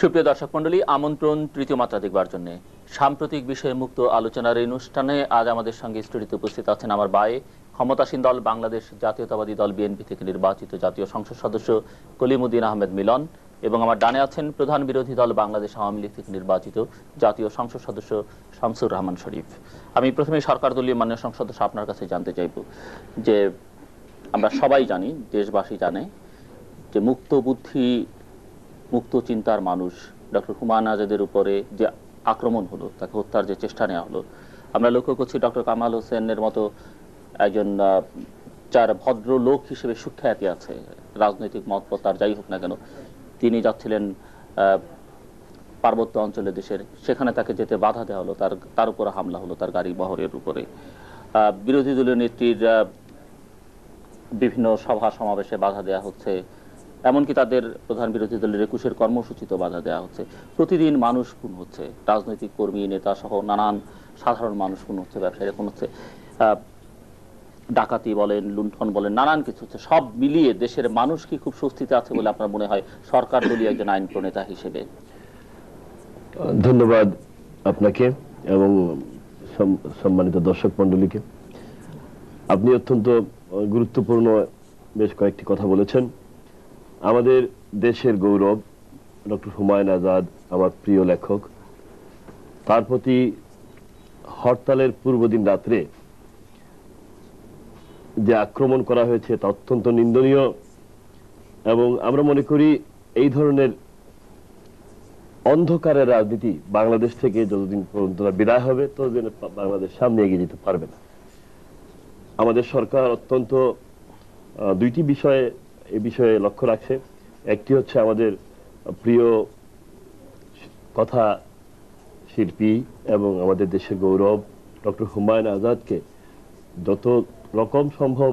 সুপ্রিয় দর্শক মন্ডলী আমন্ত্রণ তৃতীয় মাত্রা দেখবার জন্য। সাম্প্রতিক বিষয়ে মুক্ত আলোচনার এই অনুষ্ঠানে আজ আমাদের সঙ্গে স্টুডিওতে উপস্থিত আছেন আমার বায়ে, ক্ষমতাসীন দল বাংলাদেশ জাতীয়তাবাদী দল বিএনপি থেকে নির্বাচিত জাতীয় সংসদ সদস্য কলিমুদ্দিন আহমেদ মিলন এবং আমার ডানে আছেন প্রধান বিরোধী দল বাংলাদেশ আওয়ামী লীগ থেকে নির্বাচিত জাতীয় সংসদ সদস্য শামসুর রহমান শরীফ। আমি প্রথমে সরকার দলীয় মান্য সংসদ আপনার কাছে জানতে চাইব যে আমরা সবাই জানি, দেশবাসী জানে যে মুক্ত বুদ্ধি মুক্ত চিন্তার মানুষ, ডক্টর হুমায়ুন আজাদের উপরে যে আক্রমণ হলো, তাকে হত্যার যে চেষ্টা নেওয়া হলো, আমরা লক্ষ্য করছি ডক্টর কামাল হোসেনের মতো একজন যার ভদ্র লোক হিসেবে সুখ্যাতি আছে, রাজনৈতিক মত তার যাই হোক না কেন, তিনি যাচ্ছিলেন পার্বত্য অঞ্চলে দেশের, সেখানে তাকে যেতে বাধা দেওয়া হলো, তার তার উপরে হামলা হলো, তার গাড়ি বহরের উপরে। বিরোধী দলীয় নেত্রীর বিভিন্ন সভা সমাবেশে বাধা দেওয়া হচ্ছে এমনকি তাদের প্রধান বিরোধী দলের একুশের কর্মসূচিতেও বাধা দেওয়া হচ্ছে। প্রতিদিন মানুষ খুন হচ্ছে। রাজনৈতিক কর্মী, নেতা সহ নানান সাধারণ মানুষ খুন হচ্ছে, ব্যবসায়ীরা খুন হচ্ছে। ডাকাতি বলেন, লুণ্ঠন বলেন, নানান কিছু হচ্ছে। সব মিলিয়ে দেশের মানুষ কি খুব স্বস্তিতে আছে বলে আপনার মনে হয়? সরকার দলীয় একজন আইন প্রণেতা হিসেবে। ধন্যবাদ আপনাকে এবং সম- সম্মানিত দর্শক মন্ডলীকে আপনি অত্যন্ত গুরুত্বপূর্ণ বেশ কয়েকটি কথা বলেছেন। আমাদের দেশের গৌরব, ডক্টর হুমায়ুন আজাদ, আমার প্রিয় লেখক, তার প্রতি হরতালের পূর্বদিন রাত্রে যে আক্রমণ করা হয়েছে তা অত্যন্ত নিন্দনীয় এবং আমরা মনে করি এই ধরনের অন্ধকারের রাজনীতি বাংলাদেশ থেকে যতদিন পর্যন্ত বিদায় হবে, ততদিন বাংলাদেশ সামনে এগিয়ে যেতে পারবে না। আমাদের সরকার অত্যন্ত দুইটি বিষয়ে এই বিষয়ে লক্ষ্য রাখছে। একটি হচ্ছে আমাদের প্রিয় কথা শিল্পী এবং আমাদের দেশের গৌরব, ডক্টর হুমায়ুন আজাদকে যত রকম সম্ভব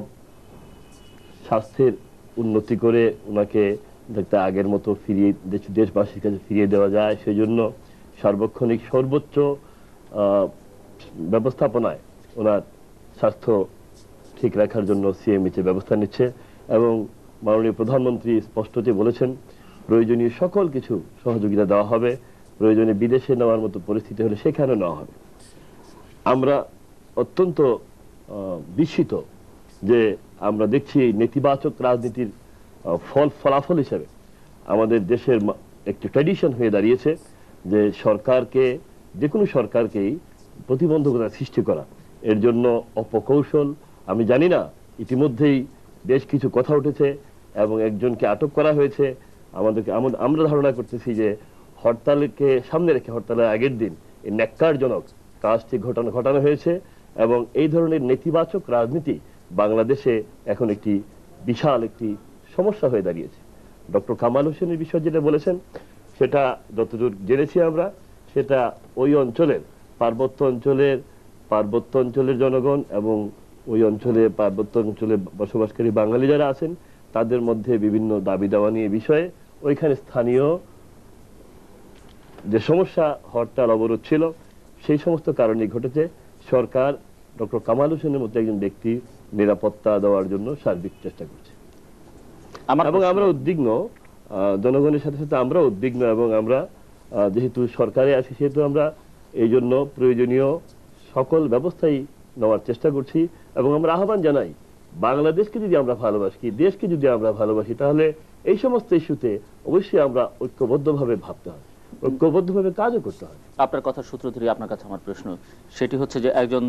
স্বাস্থ্যের উন্নতি করে ওনাকে যাতে আগের মতো ফিরিয়ে দেশ- দেশবাসীর কাছে ফিরিয়ে দেওয়া যায় সেই জন্য সার্বক্ষণিক সর্বোচ্চ ব্যবস্থাপনায় ওনার স্বাস্থ্য ঠিক রাখার জন্য সিএমএইচে ব্যবস্থা নিচ্ছে এবং মাননীয় প্রধানমন্ত্রী স্পষ্টতে বলেছেন, প্রয়োজনীয় সকল কিছু সহযোগিতা দেওয়া হবে, প্রয়োজনে বিদেশে নেওয়ার মতো পরিস্থিতি হলে সেখানে নেওয়া হবে। আমরা অত্যন্ত বিস্মিত যে আমরা দেখছি নেতিবাচক রাজনীতির ফল, ফলাফল হিসেবে আমাদের দেশের একটি ট্র্যাডিশন হয়ে দাঁড়িয়েছে যে সরকারকে, যে কোনো সরকারকেই প্রতিবন্ধকতা সৃষ্টি করা। এর জন্য অপকৌশল, আমি জানি না, ইতিমধ্যেই বেশ কিছু কথা উঠেছে। এবং একজনকে আটক করা হয়েছে। আমাদেরকে আমদ- আমরা ধারণা করতেছি যে হরতালকে সামনে রেখে হরতালের আগের দিন এই ন্যাক্কারজনক কাজটি ঘটানো ঘটানো হয়েছে এবং এই ধরনের নেতিবাচক রাজনীতি বাংলাদেশে এখন একটি বিশাল একটি সমস্যা হয়ে দাঁড়িয়েছে। ডক্টর কামাল হোসেনের বিষয় যেটা বলেছেন, সেটা যতদূর জেনেছি আমরা, সেটা ওই অঞ্চলের পার্বত্য অঞ্চলের পার্বত্য অঞ্চলের জনগণ এবং ওই অঞ্চলে পার্বত্য অঞ্চলে বসবাসকারী বাঙালি যারা আছেন তাদের মধ্যে বিভিন্ন দাবি দাওয়া নিয়ে বিষয়ে ওইখানে স্থানীয় যে সমস্যা হরতাল অবরোধ ছিল সেই সমস্ত কারণে ঘটেছে। সরকার ডক্টর কামাল হোসেনের মতো একজন ব্যক্তি নিরাপত্তা দেওয়ার জন্য সার্বিক চেষ্টা করছে। এবং আমরা উদ্বিগ্ন জনগণের সাথে সাথে আমরা উদ্বিগ্ন এবং আমরা যেহেতু সরকারে আছি সেহেতু আমরা এই জন্য প্রয়োজনীয় সকল ব্যবস্থাই নেওয়ার চেষ্টা করছি এবং আমরা আহ্বান জানাই বাংলাদেশকে যদি আমরা ভালোবাসি, দেশকে যদি আমরা ভালোবাসি, তাহলে এই সমস্ত ইস্যুতে অবশ্যই আমরা ঐক্যবদ্ধভাবে ভাবতে হয়। ঐক্যবদ্ধভাবে কাজও করতে হয়। আপনার কথার সূত্র ধরে আপনার কাছে আমার প্রশ্ন। সেটি হচ্ছে যে একজন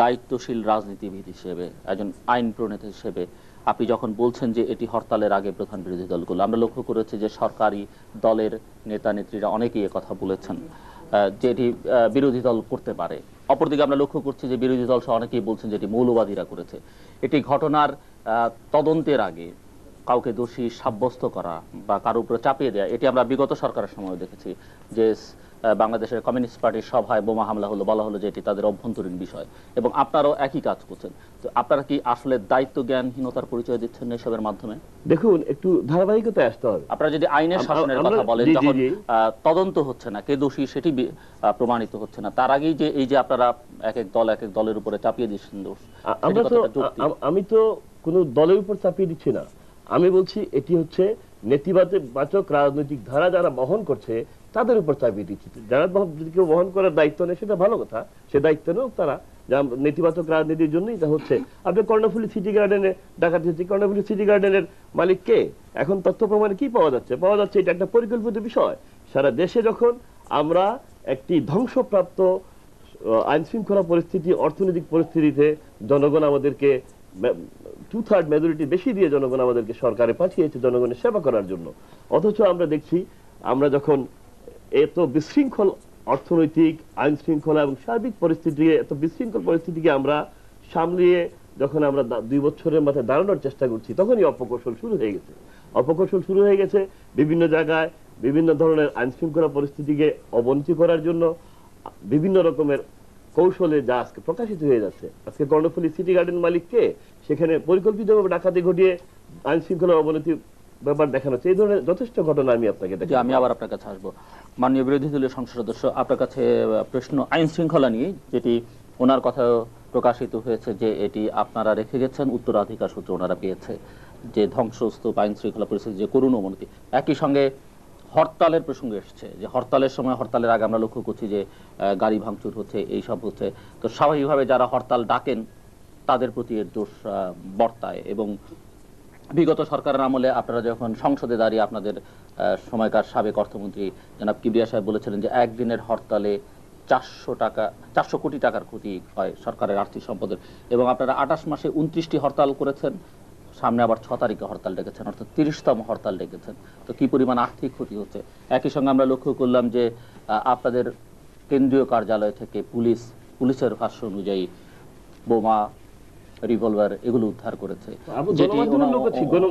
দায়িত্বশীল রাজনীতিবিদ হিসেবে, একজন আইন প্রণেতা হিসেবে আপনি যখন বলছেন যে এটি হরতালের আগে প্রধান বিরোধী দলগুলো, আমরা লক্ষ্য করেছি যে সরকারি দলের নেতা নেত্রীরা অনেকেই কথা বলেছেন যে এটি বিরোধী দল করতে পারে। অপরদিকে আমরা লক্ষ্য করছি যে বিরোধী দল সহ অনেকেই বলছেন যে এটি মৌলবাদীরা করেছে। এটি ঘটনার তদন্তের আগে কাউকে দোষী সাব্যস্ত করা বা কারও উপরে চাপিয়ে দেয়া, এটি আমরা বিগত সরকারের সময় দেখেছি। যে বাংলাদেশের কমিউনিস্ট পার্টির সভায় বোমা হামলা হলো বলা হলো যে এটি তাদের অভ্যন্তরীণ বিষয়। এবং আপনারাও একই কাজ করছেন। তো আপনারা কি আসলে দায়িত্ব জ্ঞানহীনতার পরিচয় দিচ্ছেন এসবের মাধ্যমে? দেখুন একটু ধারাবাহিকতায় আসতে হবে। আপনারা যদি আইনের শাসনের কথা বলেন যখন তদন্ত হচ্ছে না কে দোষী সেটি প্রমাণিত হচ্ছে না। তার আগেই যে এই যে আপনারা এক এক দল এক এক দলের উপরে চাপিয়ে দিচ্ছেন দোষ আমি তো কোনো দলের উপর চাপিয়ে দিচ্ছি না। আমি বলছি এটি হচ্ছে নেতিবাচক রাজনৈতিক ধারা যারা বহন করছে, তাদের উপর চাপিয়ে দিচ্ছে। যারা যদি কেউ বহন করার দায়িত্ব নেই সেটা ভালো কথা। সে দায়িত্ব নেও তারা। নেতিবাচক রাজনীতির জন্যই এটা হচ্ছে। আপনি কর্ণফুলী সিটি গার্ডেনে ডাকাতি হচ্ছে। কর্ণফুলী সিটি গার্ডেনের মালিক কে? এখন তথ্য প্রমাণে কি পাওয়া যাচ্ছে? পাওয়া যাচ্ছে এটা একটা পরিকল্পিত বিষয়। সারা দেশে যখন আমরা একটি ধ্বংসপ্রাপ্ত আইন শৃঙ্খলা পরিস্থিতি, অর্থনৈতিক পরিস্থিতিতে জনগণ আমাদেরকে টু থার্ড মেজরিটি বেশি দিয়ে জনগণ আমাদেরকে সরকারে পাঠিয়েছে জনগণের সেবা করার জন্য। অথচ আমরা দেখছি, আমরা যখন এত বিশৃঙ্খল অর্থনৈতিক আইন শৃঙ্খলা এবং সার্বিক পরিস্থিতি, এত বিশৃঙ্খল পরিস্থিতিকে আমরা সামলিয়ে যখন আমরা দুই বছরের মাথায় দাঁড়ানোর চেষ্টা করছি, তখনই অপকৌশল শুরু হয়ে গেছে। অপকৌশল শুরু হয়ে গেছে বিভিন্ন জায়গায় বিভিন্ন ধরনের আইন শৃঙ্খলা পরিস্থিতিকে অবনতি করার জন্য। বিভিন্ন রকমের কৌশলে যা আজকে প্রকাশিত হয়ে যাচ্ছে। আজকে কর্ণফুলী সিটি গার্ডেন মালিক কে? সেখানে পরিকল্পিতভাবে ডাকাতি ঘটিয়ে আইন শৃঙ্খলা অবনতি ব্যাপার দেখানো এই ধরনের যথেষ্ট ঘটনা আমি আপনাকে যে দেখাবো আমি আবার আপনার কাছে আসব। মাননীয় বিরোধী দলীয় সংসদ সদস্য, আপনার কাছে প্রশ্ন আইন শৃঙ্খলা নিয়ে যেটি ওনার কথা প্রকাশিত হয়েছে যে এটি আপনারা রেখে গেছেন, উত্তরাধিকার সূত্রে ওনারা পেয়েছে। যে ধ্বংসস্তূপ আইন শৃঙ্খলা পরিস্থিতি, যে করুণ অবনতি, একই সঙ্গে হরতালের প্রসঙ্গ এসছে যে হরতালের সময় হরতালের আগে আমরা লক্ষ্য করছি যে গাড়ি ভাঙচুর হচ্ছে এই সব হচ্ছে। তো স্বাভাবিকভাবে যারা হরতাল ডাকেন তাদের প্রতি এর দোষ বর্তায় এবং বিগত সরকারের আমলে আপনারা যখন সংসদে দাঁড়িয়ে আপনাদের সময়কার সাবেক অর্থমন্ত্রী জনাব কিবরিয়া সাহেব বলেছিলেন যে একদিনের হরতালে চারশো টাকা, চারশো কোটি টাকার ক্ষতি হয় সরকারের আর্থিক সম্পদের এবং আপনারা আঠাশ মাসে উনত্রিশটি হরতাল করেছেন, সামনে আবার ছ তারিখে হরতাল ডেকেছেন, অর্থাৎ তিরিশতম হরতাল ডেকেছেন। তো কি পরিমাণ আর্থিক ক্ষতি হচ্ছে? একই সঙ্গে আমরা লক্ষ্য করলাম যে আপনাদের কেন্দ্রীয় কার্যালয় থেকে পুলিশ, পুলিশের ভাষ্য অনুযায়ী বোমা রিভলভার এগুলো উদ্ধার করেছে। আপনি যেটি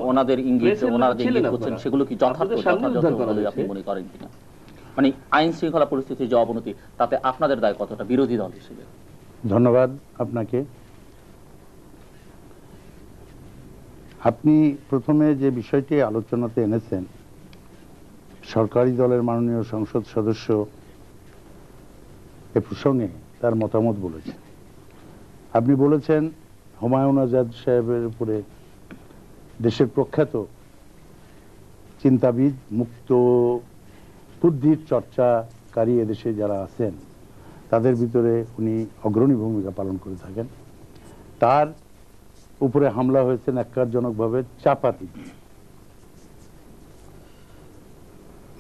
ওনাদের ইঙ্গিত ওনারা যে ইঙ্গিত করছেন সেগুলো কি যথার্থ যথাযথ বলে আপনি মনে করেন কিনা? মানে আইন শৃঙ্খলা পরিস্থিতির যে অবনতি তাতে আপনাদের দায় কতটা? বিরোধী দল হিসেবে। ধন্যবাদ আপনাকে। আপনি প্রথমে যে বিষয়টি আলোচনাতে এনেছেন সরকারি দলের মাননীয় সংসদ সদস্য এ প্রসঙ্গে তার মতামত বলেছেন। আপনি বলেছেন হুমায়ুন আজাদ সাহেবের উপরে দেশের প্রখ্যাত চিন্তাবিদ, মুক্ত বুদ্ধির চর্চাকারী এদেশে যারা আছেন, তাদের ভিতরে উনি অগ্রণী ভূমিকা পালন করে থাকেন তার উপরে হামলা হয়েছে ন্যাক্কারজনকভাবে চাপাতি।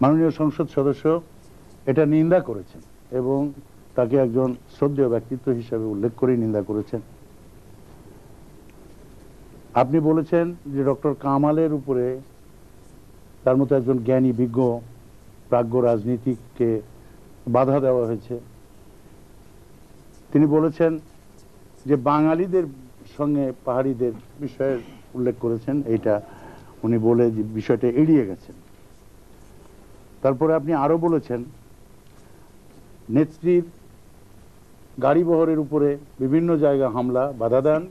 মাননীয় সংসদ সদস্য এটা নিন্দা করেছেন এবং তাকে একজন শ্রদ্ধেয় ব্যক্তিত্ব হিসেবে উল্লেখ করে নিন্দা করেছেন আপনি বলেছেন যে ডক্টর কামালের উপরে তার মতো একজন জ্ঞানী, বিজ্ঞ, প্রাজ্ঞ রাজনীতিককে বাধা দেওয়া হয়েছে। তিনি বলেছেন যে বাঙালিদের সঙ্গে পাহাড়িদের বিষয়ে উল্লেখ করেছেন, এইটা উনি বলে যে বিষয়টা এড়িয়ে গেছেন। তারপরে আপনি আরও বলেছেন, নেত্রীর গাড়ি বহরের উপরে বিভিন্ন জায়গা হামলা, বাধা দেন।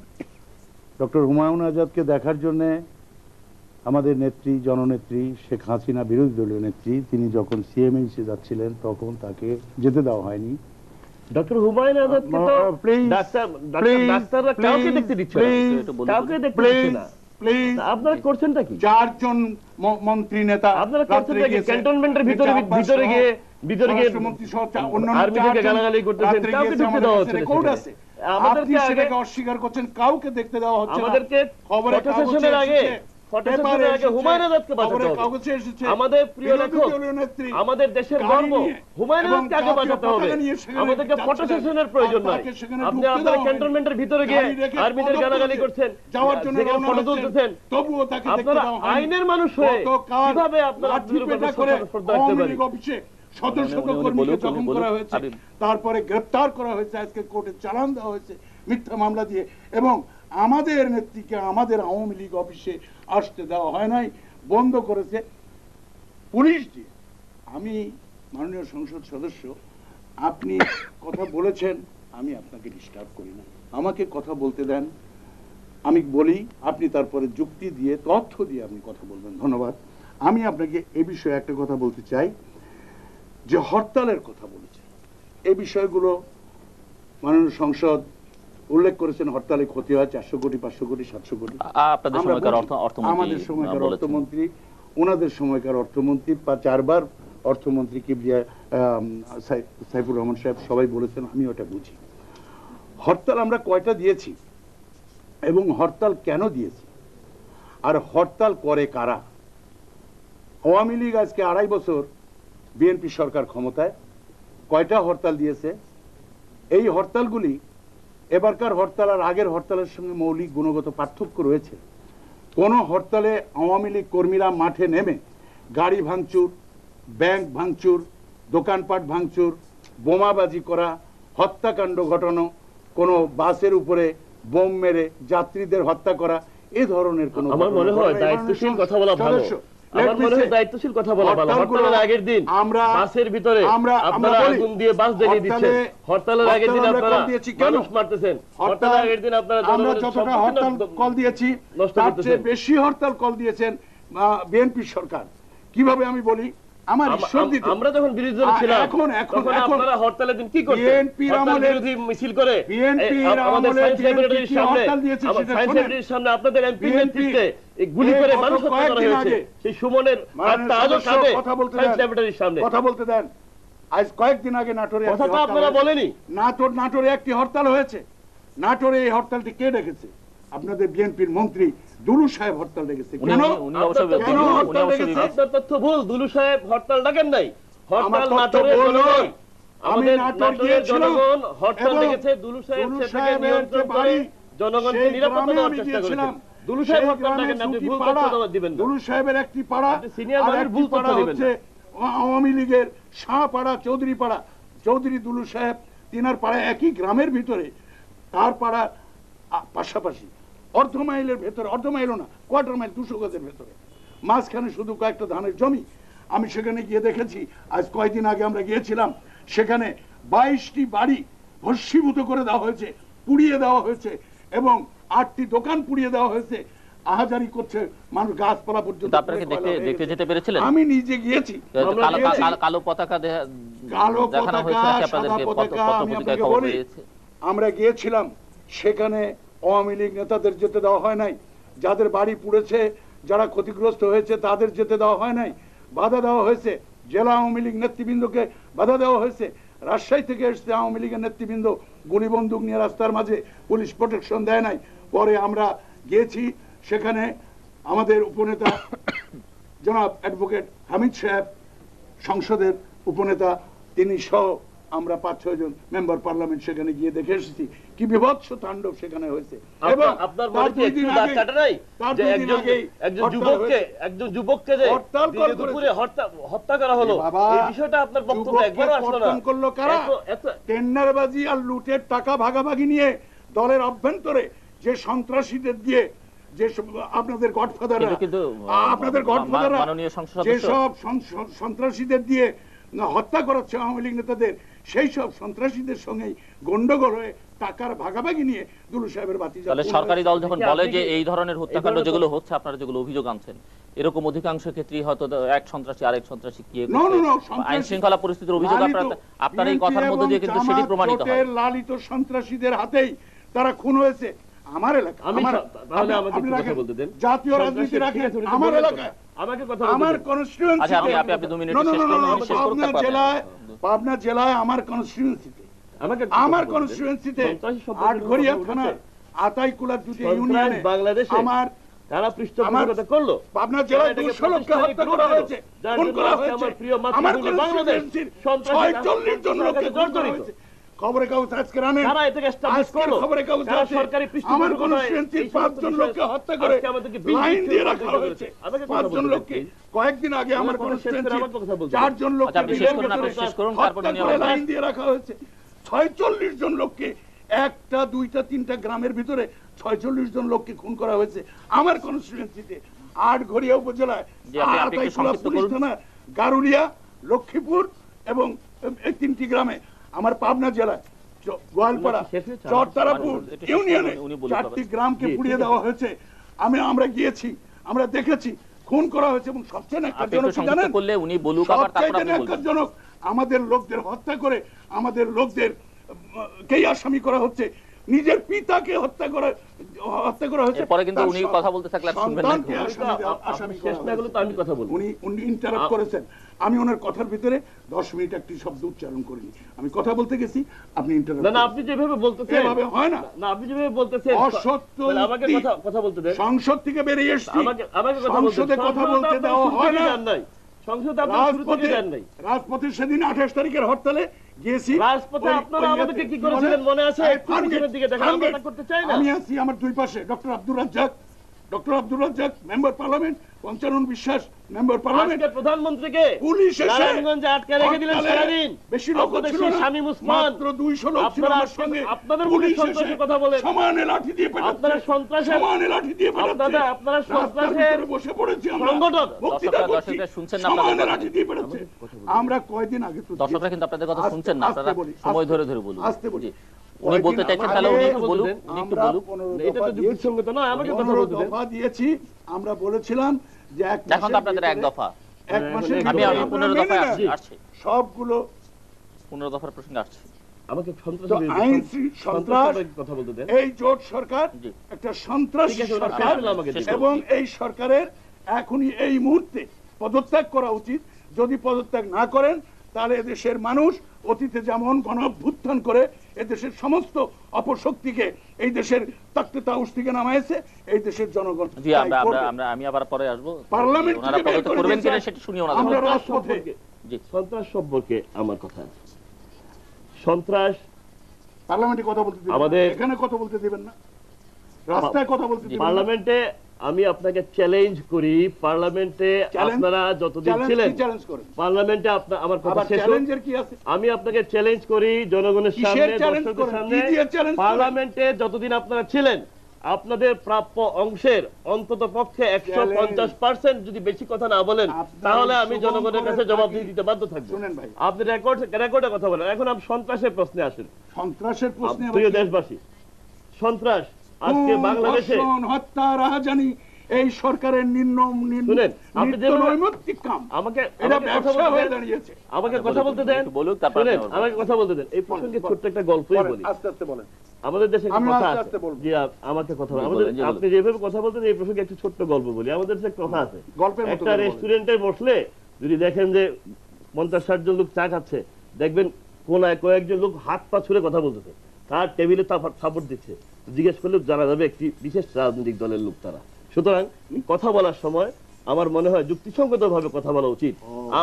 ডক্টর হুমায়ুন আজাদকে দেখার জন্যে আমাদের নেত্রী জননেত্রী শেখ হাসিনা বিরোধী দলীয় নেত্রী তিনি যখন সিএমএইচে যাচ্ছিলেন তখন তাকে যেতে দেওয়া হয়নি ডক্টর হুমায়ুন আজাদকে তো please, ডাক্তার ডাক্তার- please, ডাক্তাররা কাউকে please, দেখতে দিচ্ছে না please, একটু বলুন। কাউকে দেখতে প্লিজ দিচ্ছে না প্লিজ আপনারা করছেনটা কি? চারজন মন্ত্রী নেতা আপনারা করছেনটা কি? ক্যান্টনমেন্টের ভিতরে ভিতরে গিয়ে ভিতরে গিয়ে মন্ত্রী সহ অন্য অন্যান্য আর্মি থেকে চারজন গালাগালি করতেছেন। কাউকে ঢুকতে দেওয়া হচ্ছে রেকর্ড আছে। আমাদেরকে আগে- অস্বীকার করছেন কাউকে দেখতে দেওয়া হচ্ছে আমাদেরকে খবরে ফটো কাগজে আগে এসেছে, ফটো পেপারে সেশনের আগে এসেছে, হুমায়ুন আজাদকে বাঁচাতে খবরে হবে। কাগজে এসেছে, আমাদের প্রিয় লেখক আমাদের দেশের গর্ব হুমায়ুন আগে বাঁচাতে হবে। পতাকা নিয়ে সেখানে আমাদেরকে ফটো সেশনের প্রয়োজন নাই। আপনি ঢুকতে আপনারা দেওয়া হয়নি। ক্যান্টনমেন্টের ভিতরে গিয়ে আর্মিদের গালাগালি করছেন যাওয়ার জন্য ফটো তুলতেছেন। তবুও তাকে আপনারা আইনের মানুষ হয়ে কীভাবে আপনারা করে শত শত কর্মীকে জখম করা হয়েছে। তারপরে গ্রেপ্তার করা হয়েছে আজকে কোর্টে চালান দেওয়া হয়েছে মিথ্যা মামলা দিয়ে। এবং আমাদের নেত্রীকে আমাদের আওয়ামী লীগ অফিসে আসতে দেওয়া হয় নাই, বন্ধ করেছে পুলিশ দিয়ে। আমি মাননীয় সংসদ সদস্য, আপনি কথা বলেছেন, আমি আপনাকে ডিস্টার্ব করি না। আমাকে কথা বলতে দেন, আমি বলি, আপনি তারপরে যুক্তি দিয়ে, তথ্য দিয়ে আপনি কথা বলবেন। ধন্যবাদ। আমি আপনাকে এ বিষয়ে একটা কথা বলতে চাই, যে হরতালের কথা বলেছে। এই বিষয়গুলো মাননীয় সংসদ উল্লেখ করেছেন হরতালে ক্ষতি হয় চারশো কোটি পাঁচশো কোটি সাতশো কোটি। আপনাদের সময়কার অর্থমন্ত্রী আমাদের সময়কার অর্থমন্ত্রী ওনাদের সময়কার অর্থমন্ত্রী চারবার অর্থমন্ত্রী কিবরিয়া সাইফুর রহমান সাহেব সবাই বলেছেন আমি ওটা বুঝি। হরতাল আমরা কয়টা দিয়েছি এবং হরতাল কেন দিয়েছি? আর হরতাল করে কারা? আওয়ামী লীগ আজকে আড়াই বছর বিএনপি সরকার ক্ষমতায় কয়টা হরতাল দিয়েছে? এই হরতালগুলি এবারকার হরতাল আর আগের হরতালের সঙ্গে মৌলিক গুণগত পার্থক্য রয়েছে। কোন হরতালে আওয়ামী লীগ কর্মীরা মাঠে নেমে গাড়ি ভাঙচুর ব্যাংক ভাঙচুর দোকানপাট ভাঙচুর বোমাবাজি করা হত্যাকাণ্ড ঘটানো কোনো বাসের উপরে বোম মেরে যাত্রীদের হত্যা করা এ ধরনের কোনো আমার মনে হয় দায়িত্বশীল কথা বলা ভালো। আমার মনে হয় দায়িত্বশীল কথা বলা ভালো। হরতালের আগের দিন আমরা বাসের ভিতরে আপনারা আগুন দিয়ে বাস জ্বালিয়ে দিচ্ছেন। হরতালের আগের দিন আপনারা? মানুষ মারতেছেন। হরতাল হরতালের আগের দিন আপনারা আমরা যতটা হরতাল কল দিয়েছি তার। চেয়ে বেশি হরতাল কল দিয়েছেন বিএনপি সরকার। কীভাবে আমি বলি? আমার আমরা যখন বিরোধী দলে ছিলাম এখন- এখন- আপনারা হরতালের দিন কি করতেন? হরতাল আমলে- বিরোধী মিছিল করে আমলে বিএনপি ল্যাবরেটরির কি সামনে। ল্যাবরেটরির সামনে আপনাদের এমপি নেতৃত্বে গুলি করে মানুষ হত্যা করা হয়েছে। সেই সুমনের আত্মা আজও কাঁদে কথা বলতে দেন। ল্যাবরেটরির সামনে। কথা বলতে দেন। আজ কয়েকদিন আগে নাটোরে কথা তো আপনারা বলেনি। নাটোর নাটোরে একটি হরতাল হয়েছে। নাটোরে এই হরতালটি কে ডেকেছে? আপনাদের বিএনপির মন্ত্রী দুলু সাহেব হরতাল ডেকেছে। কেন? উনি অবশ্য আপনার তো- কেন হরতাল ডেকেছে? আপনার তথ্য ভুল। দুলু সাহেব হরতাল ডাকেন নাই। হরতাল নাটোরে ভুল জনগণ আমি নাটোর গিয়েছিলাম। জনগণ হরতাল ডেকেছে। দুলু সাহেব দুলু সেটাকে নিয়ন্ত্রণ করে জনগণকে নিরাপত্তা দেওয়ার আমি চেষ্টা গিয়েছিলাম। করেছেন দুলু সাহেব হরতাল ডাকেন আপনি ভুল তথ্য দিবেন না। দুলু সাহেবের একটি পাড়া আর মানুষ, ভুল তথ্য পাড়া দিবেন হচ্ছে আওয়ামী লীগের শাহপাড়া চৌধুরী পাড়া। চৌধুরী দুলু সাহেব তিনার পাড়া একই গ্রামের ভিতরে। তার পাড়া পাশাপাশি অর্ধ মাইলের ভেতরে অর্ধ মাইলও না কোয়ার্টার মাইল দুশো গজের ভেতরে। মাঝখানে শুধু কয়েকটা ধানের জমি। আমি সেখানে গিয়ে দেখেছি আজ কয়েকদিন আগে আমরা গিয়েছিলাম সেখানে বাইশটি বাড়ি ভস্মীভূত করে দেওয়া হয়েছে পুড়িয়ে দেওয়া হয়েছে এবং আটটি দোকান পুড়িয়ে দেওয়া হয়েছে। আহাজারি করছে মানুষ গাছপালা পর্যন্ত দেখতে দেখতে যেতে পেরেছিলেন? আমি নিজে গিয়েছি কালো পতাকা কালো পতাকা, সাদা পতাকা, আমরা গিয়েছিলাম সেখানে আওয়ামী লীগ নেতাদের যেতে দেওয়া হয় নাই। যাদের বাড়ি পুড়েছে, যারা ক্ষতিগ্রস্ত হয়েছে, তাদের যেতে দেওয়া হয় নাই। বাধা দেওয়া হয়েছে। জেলা আওয়ামী লীগ নেতৃবৃন্দকে বাধা দেওয়া হয়েছে। রাজশাহী থেকে এসছে আওয়ামী লীগের নেতৃবৃন্দ। গুলি বন্দুক নিয়ে রাস্তার মাঝে পুলিশ প্রোটেকশন দেয় নাই। পরে আমরা গিয়েছি। সেখানে আমাদের উপনেতা জনাব অ্যাডভোকেট হামিদ সাহেব, সংসদের উপনেতা, তিনি সহ আমরা পাঁচ ছয় জন মেম্বার পার্লামেন্ট সেখানে গিয়ে দেখে এসেছি। কি বিভৎস তাণ্ডব সেখানে হয়েছে। আপনার- আপনার দুই দিন দাগ আগেই- কাটে নাই? তার যে একজন একজন যুবককে একজন যুবককে যে হরতাল দিনে কল করেছে। দুপুরে হত্যা- হত্যা করা হলো। এই বিষয়টা আপনার বক্তব্য একবারও আসলো না। করল কারা? এত- এত- টেন্ডারবাজি আর লুটের টাকা ভাগাভাগি নিয়ে দলের অভ্যন্তরে যে সন্ত্রাসীদের দিয়ে যে আপনাদের গডফাদাররা আপনাদের গডফাদাররা যেসব সন- সন- সন্ত্রাসীদের দিয়ে হত্যা করাচ্ছে আওয়ামী লীগ নেতাদের সেই সব সন্ত্রাসীদের সঙ্গে গন্ডগোল হয়ে টাকার ভাগাভাগি নিয়ে দুলু সাহেবের বাতি তাহলে সরকারি দল যখন বলে যে এই ধরনের হত্যাকাণ্ড যেগুলো হচ্ছে আপনারা যেগুলো অভিযোগ আনছেন এরকম অধিকাংশ ক্ষেত্রেই হয়তো এক সন্ত্রাসী আরেক সন্ত্রাসী কি আইন শৃঙ্খলা পরিস্থিতির অভিযোগ আপনারা আপনার এই কথার মধ্যে দিয়ে কিন্তু সেটি প্রমাণিত হয়। লালিত সন্ত্রাসীদের হাতেই তারা খুন হয়েছে। আমার এলাকা আমি তাহলে আমাকে কথা বলতে দেন। জাতীয় রাজনীতি রাখেন। আমার এলাকায় আমাকে কথা আমার দেন। আচ্ছা, আপনি- আপনি- আপনি মিনিট শেষ করুন, শেষ করুক, পাবনা জেলায় পাবনা জেলায় আমার কনস্টিটুয়েন্সিতে আমাকে আমার কথা কনস্টিটুয়েন্সিতে আটঘরিয়া বলছে। আতাইকুলা দুটি ইউনিয়নে বাংলাদেশে আমার কারা পৃষ্ঠপোষকতা করল। পাবনা জেলায় এটাকে দুশো লোককে হত্যা করা হয়েছে। খুন করা হয়েছে আমার প্রিয় মাতৃভূমি বাংলাদেশ। কনস্টিটুয়েন্সির সন্ত্রাসী ছয়চল্লিশ জন লোককে সাথে খুন করা জড়িত। হয়েছে খবরে কাগজ আজকে কারা এটাকে আজকের করল? খবরে কাগজ আছে। সরকারি আমার এই সমস্ত পাঁচজন লোককে হত্যা করে লাইন দিয়ে রাখা হয়েছে পাঁচজন লোককে কয়েকদিন আগে আমার বলতে দিন। চারজন আচ্ছা, লোককে হত্যা করে লাইন দিয়ে রাখা হয়েছে ছয়চল্লিশ জন লোককে একটা দুইটা তিনটা গ্রামের ভিতরে ছয়চল্লিশ জন লোককে খুন করা হয়েছে আমার কনস্টিটুয়েন্সিতে আট ঘড়িয়া উপজেলায় আতাইকুলা সংক্ষিপ্ত পুলিশ করুন। থানা গারুলিয়া লক্ষ্মীপুর এবং এই তিনটি গ্রামে আমার পাবনা জেলায় গোয়ালপাড়া? চরতারাপুর মানে ইউনিয়নে চারটি গ্রামকে পুড়িয়ে দেওয়া হয়েছে। আমি আমরা গিয়েছি আমরা দেখেছি খুন করা হয়েছে এবং সবচেয়ে ন্যাক্কারজনক জানেন? করলে উনি বলুক আবার তারপর আপনি বলবেন। আমাদের লোকদের হত্যা করে আমাদের লোকদের কেই আসামি করা হচ্ছে নিজের পিতাকে হত্যা করা হত্যা করা হয়েছে। এরপরে কিন্তু উনি কথা বলতে থাকলে শুনবেন না। আসামি শেষ না করলে তো আমি কথা বলব উনি উনি ইন্টারাপ্ট করেছেন। আমি ওনার কথার ভিতরে দশ মিনিট একটি শব্দ উচ্চারণ করিনি। আমি কথা বলতে গেছি আপনি ইন্টারাপ্ট না না আপনি যেভাবে বলতেছেন এভাবে হয় না। না আপনি যেভাবে বলতেছেন অসত্য আমাকে কথা কথা বলতে দেন। সংসদ থেকে বেরিয়ে এসছি। আমাকে আমাকে কথা বলতে সংসদে কথা বলতে দেওয়া হয় না। সংসদে রাজপথে সেদিন আঠাশ তারিখের হরতালে গিয়েছি রাজপথে আপনারা আমাদেরকে কি করেছিলেন মনে আছে? দিকে। তা করতে চাই না। আমি আছি আমার দুই পাশে doctor Abdur Razzak doctor Abdur Razzak member parliament Panchanan Biswas member parliament আজকে প্রধানমন্ত্রীকে পুলিশ এসে নারায়ণগঞ্জে আটকে রেখে দিলেন সারাদিন বেশি লোক ছিল। শামীম উসমান। মাত্র 200 লোক ছিল আমার সঙ্গে। আপনাদের মুখে পুলিশ সন্ত্রাসের কথা বলেন। সমানে লাঠি দিয়ে পেটাচ্ছে। আপনারা সন্ত্রাসের- সমানে লাঠি দিয়ে পেটাচ্ছে। আপনারা- আপনারা সন্ত্রাসের বসে পড়েছি আমরা। সংগঠন। বক্তৃতা করছি। শুনছেন না আপনাদের সমানে লাঠি দিয়ে পেটাচ্ছে। আমরা কয়দিন আগে তো দর্শকরা কিন্তু আপনাদের কথা শুনছেন না। আপনারা সময় ধরে ধরে বলুন। আস্তে বলি। উনি বলতে চাইছেন তাহলে উনি একটু। উনি একটু পনেরো এটা তো দফা। যুক্তিসঙ্গত নয় আমাকে কথা পনেরো বলতে দফা দিয়েছি আমরা বলেছিলাম যে এক এখন তো আপনাদের এক দফা এক মাসের আমি আমি আপনারা পনেরো মেনে দফায় নেন। আসছি সবগুলো পনেরো দফার প্রসঙ্গে আসছি আমাকে কথা বলতে দেন এই জোট সরকার একটা সন্ত্রাস সরকার। এবং এই সরকারের এখনই এই মুহূর্তে পদত্যাগ করা উচিত যদি পদত্যাগ না করেন তাহলে এদেশের মানুষ অতীতে যেমন গণ অভ্যুত্থান করে এদেশের সমস্ত অপশক্তিকে এই দেশের তক্তে তাউস থেকে নামাইছে এই দেশের জনগণ জি আমরা আমরা আমরা আমি আবার পরে আসব। পার্লামেন্ট ওনারা থেকে করবেন কিনা সেটা শুনি ওনাদের আমরা রাজপথে জি। সন্ত্রাস সম্পর্কে আমার কথা আছে। সন্ত্রাস পার্লামেন্টে কথা বলতে দিবেন আমাদের- এখানে কথা বলতে দিবেন না। রাস্তায় কথা বলতে দিবেন। পার্লামেন্টে আমি আপনাকে চ্যালেঞ্জ করি পার্লামেন্টে আপনারা যতদিন ছিলেন পার্লামেন্টে আপনার আমার কথা শেষ চ্যালেঞ্জের কি আছে? আমি আপনাকে চ্যালেঞ্জ করি জনগণের সামনে দর্শকদের সামনে। দিয়ে? পার্লামেন্টে যতদিন আপনারা ছিলেন আপনাদের প্রাপ্য অংশের অন্তত পক্ষে একশো পঞ্চাশ পার্সেন্ট যদি বেশি কথা না বলেন তাহলে আমি জনগণের কাছে জবাব দিতে বাধ্য থাকব। আপনি রেকর্ড রেকর্ডে কথা বলেন। এখন আপনি সন্ত্রাসের প্রশ্নে আসেন। সন্ত্রাসের প্রশ্নে প্রিয় দেশবাসী সন্ত্রাস আজকে বাংলাদেশে হত্যা রাহাজানি এই সরকারের নিম্ন শুনেন, আপনি নিত্য নৈমিত্তিক কাম আমাকে এটা কথা ব্যবসা বলতে হয়ে দেন। দাঁড়িয়েছে। আমাকে কথা বলুক, বলতে দেন। বলুক, তারপর শুনেন আপনি আবার আমাকে কথা বলতে দেন। এই প্রসঙ্গে ছোট্ট একটা গল্পই বলি। আস্তে আস্তে বলেন। আমাদের দেশে কথা আছে। জি আমাকে কথা আমাদের বলেন, জি, বলুন। আপনি যেভাবে কথা বলতেন এই প্রসঙ্গে একটা ছোট্ট গল্প বলি। আমাদের দেশে কথা আছে। গল্পের মতো একটা রেস্টুরেন্টে বসলে যদি দেখেন যে পঞ্চাশ ষাট জন লোক চা খাচ্ছে দেখবেন কোনায় কয়েকজন লোক হাত পা ছুড়ে কথা বলতেছে। তার টেবিলে সাপোর্ট দিচ্ছে। জিজ্ঞেস করলে জানা যাবে একটি বিশেষ রাজনৈতিক দলের লোক তারা। সুতরাং কথা বলার সময় আমার মনে হয় যুক্তিসঙ্গত ভাবে কথা বলা উচিত।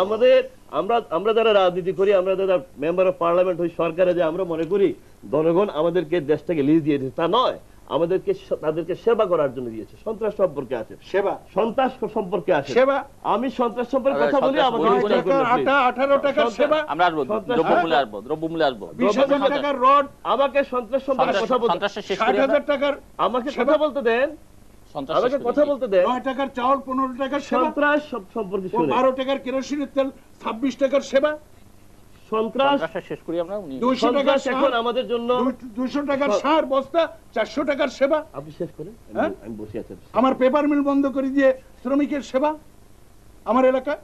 আমাদের আমরা আমরা যারা রাজনীতি করি আমরা যারা মেম্বার অফ পার্লামেন্ট হই সরকারে যে আমরা মনে করি জনগণ আমাদেরকে দেশটাকে লিজ দিয়ে দিয়েছে তা নয়। আমাদেরকে তাদেরকে সেবা করার জন্য দিয়েছে। সন্ত্রাস সম্পর্কে আছে। সেবা? সন্ত্রাস সম্পর্কে আছে। সেবা? আমি সন্ত্রাস সম্পর্কে কথা বলি নয় বলি, টাকার সেবা? আমরা আসব দ্রব্যমূল্যে আসব দ্রব্যমূল্যে আসব বিশ হাজার সন্ত্রাস- টাকার রড। আমাকে সন্ত্রাস সম্পর্কে কথা বলতে সন্ত্রাসের শেষ ষাট করি আমরা। হাজার টাকার আমাকে সেবা- কথা বলতে দেন। আমাকে কথা বলতে দেন। নয় টাকার চাউল পনেরো টাকার সেবা? সন্ত্রাস সম্পর্কে ও শুনে। বারো টাকার কেরোসিনের তেল ছাব্বিশ টাকার সেবা? সন্ত্রাস শেষ করি আমরা উনি দুইশো এখন আমাদের জন্য দুইশো টাকার সার বস্তা চারশো টাকার সেবা। আপনি শেষ করেন? আমি- হ্যাঁ? বসে আছি আমার পেপার মিল বন্ধ করে দিয়ে শ্রমিকের সেবা? আমার এলাকায়?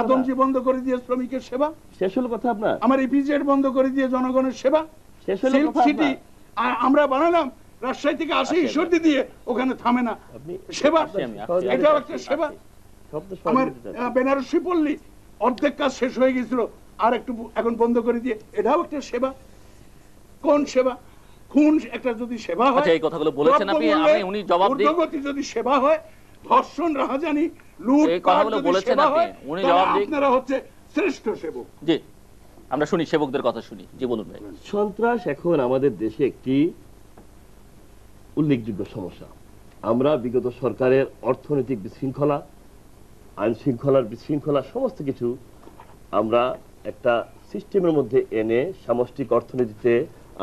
আদমজি বন্ধ করে দিয়ে শ্রমিকের সেবা? শেষ হলো কথা আপনার? আমার ইপিজেড বন্ধ করে দিয়ে জনগণের সেবা? শেষ হলো সিটি আমরা বানালাম রাজশাহী থেকে আসে আসি ঈশ্বরদী দিয়ে ওখানে থামে না। আপনি সেবা এটাও একটা সেবা। আমার বেনারসি পল্লী অর্ধেক কাজ শেষ হয়ে গেছিল। আর একটু এখন বন্ধ করে দিয়ে এটাও একটা সেবা। কোন সেবা? খুন একটা যদি সেবা হয় আচ্ছা, এই কথাগুলো বলেছেন আপনি, আমি- উনি জবাব। ঊর্ধ্বগতি যদি সেবা হয় ধর্ষণ রাহাজানি লুট এই কথাগুলো বলেছেন আপনি, উনি জবাব দিক। আপনারা হচ্ছে শ্রেষ্ঠ সেবক। জি আমরা শুনি সেবকদের কথা শুনি। জি বলুন ভাই। সন্ত্রাস এখন আমাদের দেশে একটি উল্লেখযোগ্য সমস্যা। আমরা বিগত সরকারের অর্থনৈতিক বিশৃঙ্খলা আইন শৃঙ্খলার বিশৃঙ্খলা সমস্ত কিছু আমরা একটা সিস্টেমের মধ্যে এনে সামষ্টিক অর্থনীতিতে